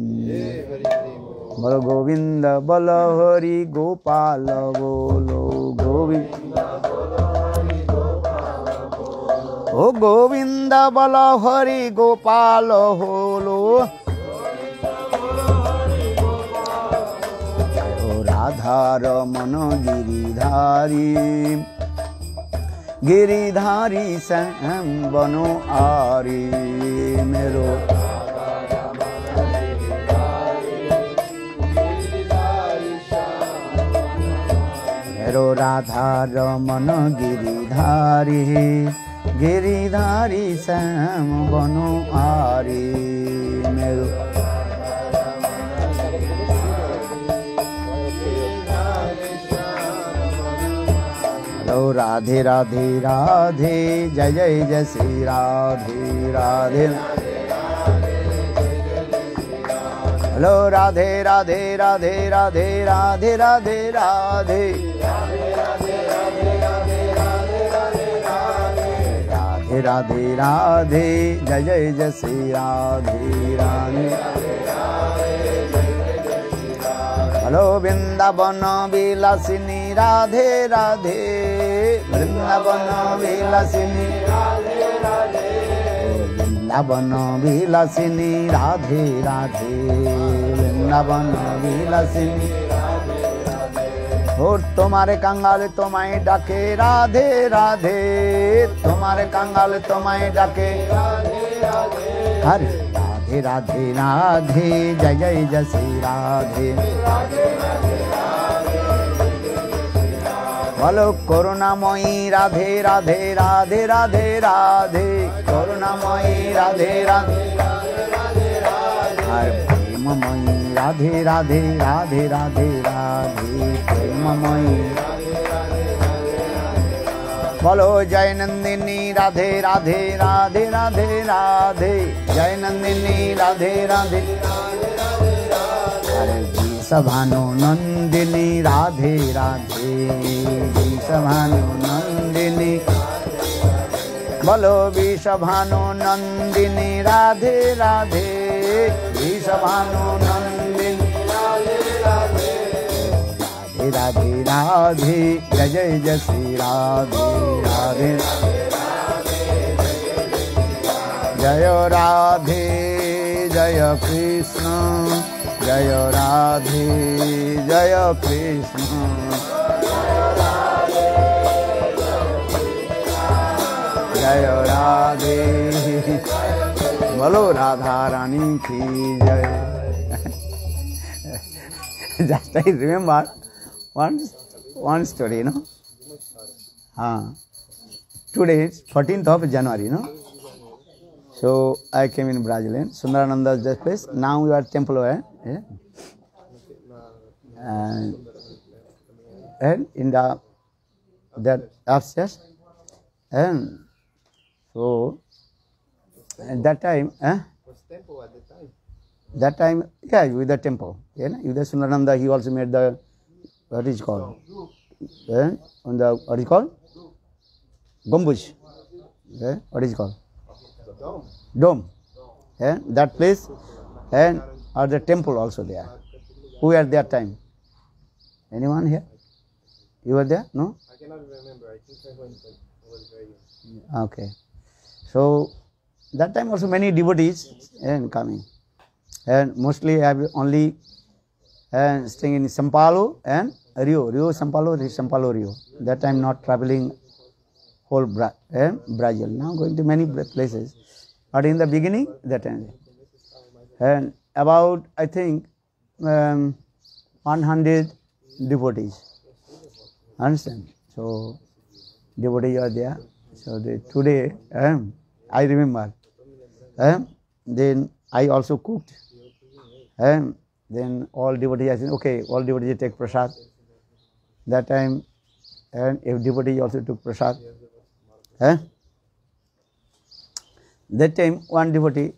বল গোবিন্দ বল হরি গোপাল বলো গোবিন্দ ও গোবিন্দ বল হরি গোপাল হলো ও রাধার মন গিরিধারী गिरिधारी श्याम बनो आरी मेरो मेरो राधा रमन गिरिधारी गिरिधारी बनो आरी मेरो हेलो राधे राधे राधे, जय जय जय श्री राधे राधे। हेलो, राधे राधे राधे राधे राधे राधे राधे। राधे राधे राधे, जय जय जय श्री राधे राधे। हेलो, वृंदावन, विलासिनी, राधे राधे। वृंदावन विलासिनी राधे राधे वृंदावन विलासिनी और तुम्हारे कंगाल तुम्हें डाके, राधे राधे। तुम्हारे कंगाल तुम्हें डाके हरे राधे। राधे राधे जय जय जय श्री राधे। বলো করুণাময়ী রাধে রাধে রাধে রাধে রাধে করুণাময়ী রাধে রাধে আর প্রেমময়ী রাধে রাধে রাধে রাধে রাধে প্রেমময়ী বলো জয় নন্দিনী রাধে রাধে রাধে রাধে রাধে জয় নন্দিনী রাধে রাধে सभानो नंदिनी, राधे राधे। सभानो नंदिनी। बोलो भी सभानो नंदिनी, राधे राधे। भी सभानो नंदिनी, राधे राधे। राधे राधे जय जय श्री राधे राधे। जय राधे, जय कृष्ण। जय राधे, जय कृष्ण। जय राधे। बोलो राधा रानी की जय। Just I remember one one story no हाँ। Today days fourteen of January no So I came in Brazil, in Sundarananda's death place. Now we are temple, eh? yeah. And, and in the that upstairs, and so at that time, eh? was temple at time. That time, yeah, with the temple. Yeah, with the Sundarananda, he also made the what is called? Yeah, on the what is called? Gombuj. Yeah, what is called? Dome. Dome. Yeah, that place and or the temple also there. Who at that time? Anyone here? You were there? No? I cannot remember. I think I went, but I was very young. Okay. So that time also many devotees and coming. And mostly I have only and staying in São Paulo and Rio, Rio, São Paulo, Sampalo, Rio. That time not traveling whole Bra- eh, Brazil. Now going to many places. But in the beginning, that time. And about, I think, um, 100 devotees. Understand? So, devotees are there. So, they, today, um, I remember. Um, then I also cooked. Um, then all devotees, I said, okay, all devotees take prasad. That time, and if devotee also took prasad. Eh? That time, one devotee,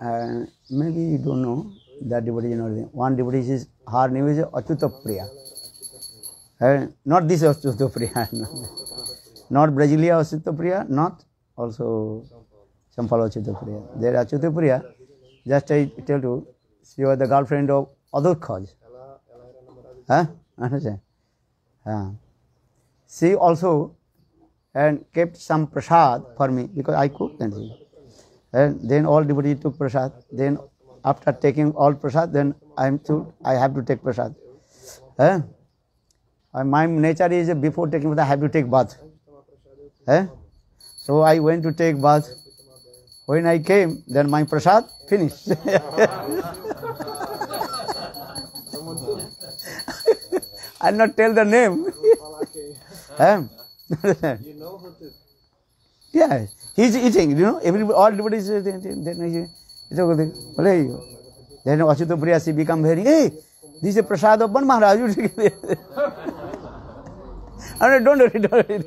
uh, maybe you don't know that devotee, you know, one devotee is, her name is Achyuta Priya. Eh, not this Achyuta Priya, <laughs> no. not Brazilia Achyuta Priya, not also São Paulo Achyuta Priya. There Achyuta Priya, just I tell you, she was the girlfriend of Adur Khaj. Huh? Huh. She also and kept some prasad for me because I cooked and she. And then all devotees took prasad. Then after taking all prasad, then I am to I have to take prasad. Eh? My nature is before taking prasad, I have to take bath. Eh? So I went to take bath. When I came, then my prasad finished. <laughs> I'll not tell the name. <laughs> Eh? <laughs> You know who to Yeah, he's eating, you know, everybody, all everybody is then, then, then okay. Then Achyuta Priya, she become very, hey, this is prasad of Ban Maharaj. You take it. I don't worry, don't worry.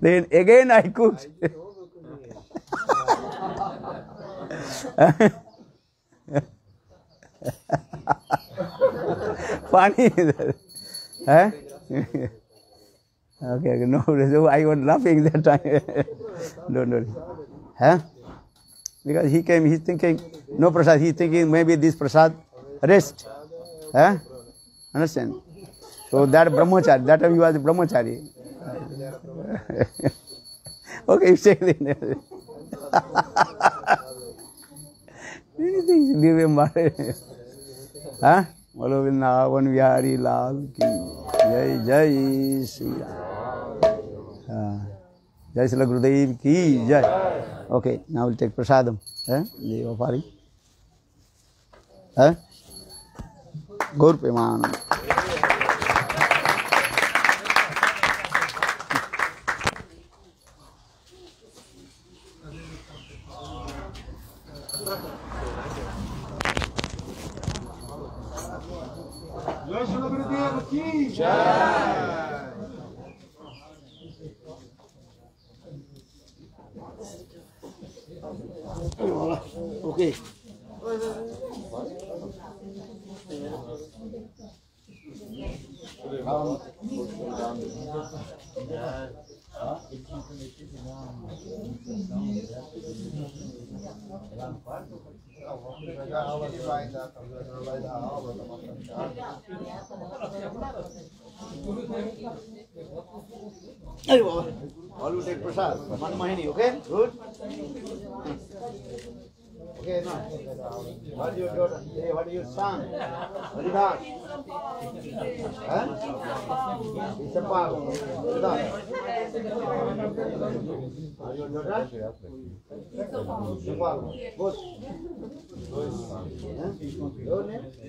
Then again I cooked. Funny. huh? Okay, okay, <laughs> no, I was laughing that time. <laughs> Don't worry. Huh? Because he came, he's thinking, no prasad, he's thinking maybe this prasad rest. Huh? Understand? So that brahmachari, that time he was brahmachari. <laughs> okay, you take it. Remember. हाँ बोलो वृंदावन बिहारी लाल की जय जय श्री राम हाँ, जय श्री गुरुदेव की जय। Okay now will take prasadam जय व्यापारी। Gaur Hey, Baba. All will take prasad. One mahini, okay? Good. Okay, now. Eh, what do you do? Hey, what do you son? Haridas. Huh? Isapal. Haridas. Are you daughter? Isapal. Good. Huh? Your name? Eh?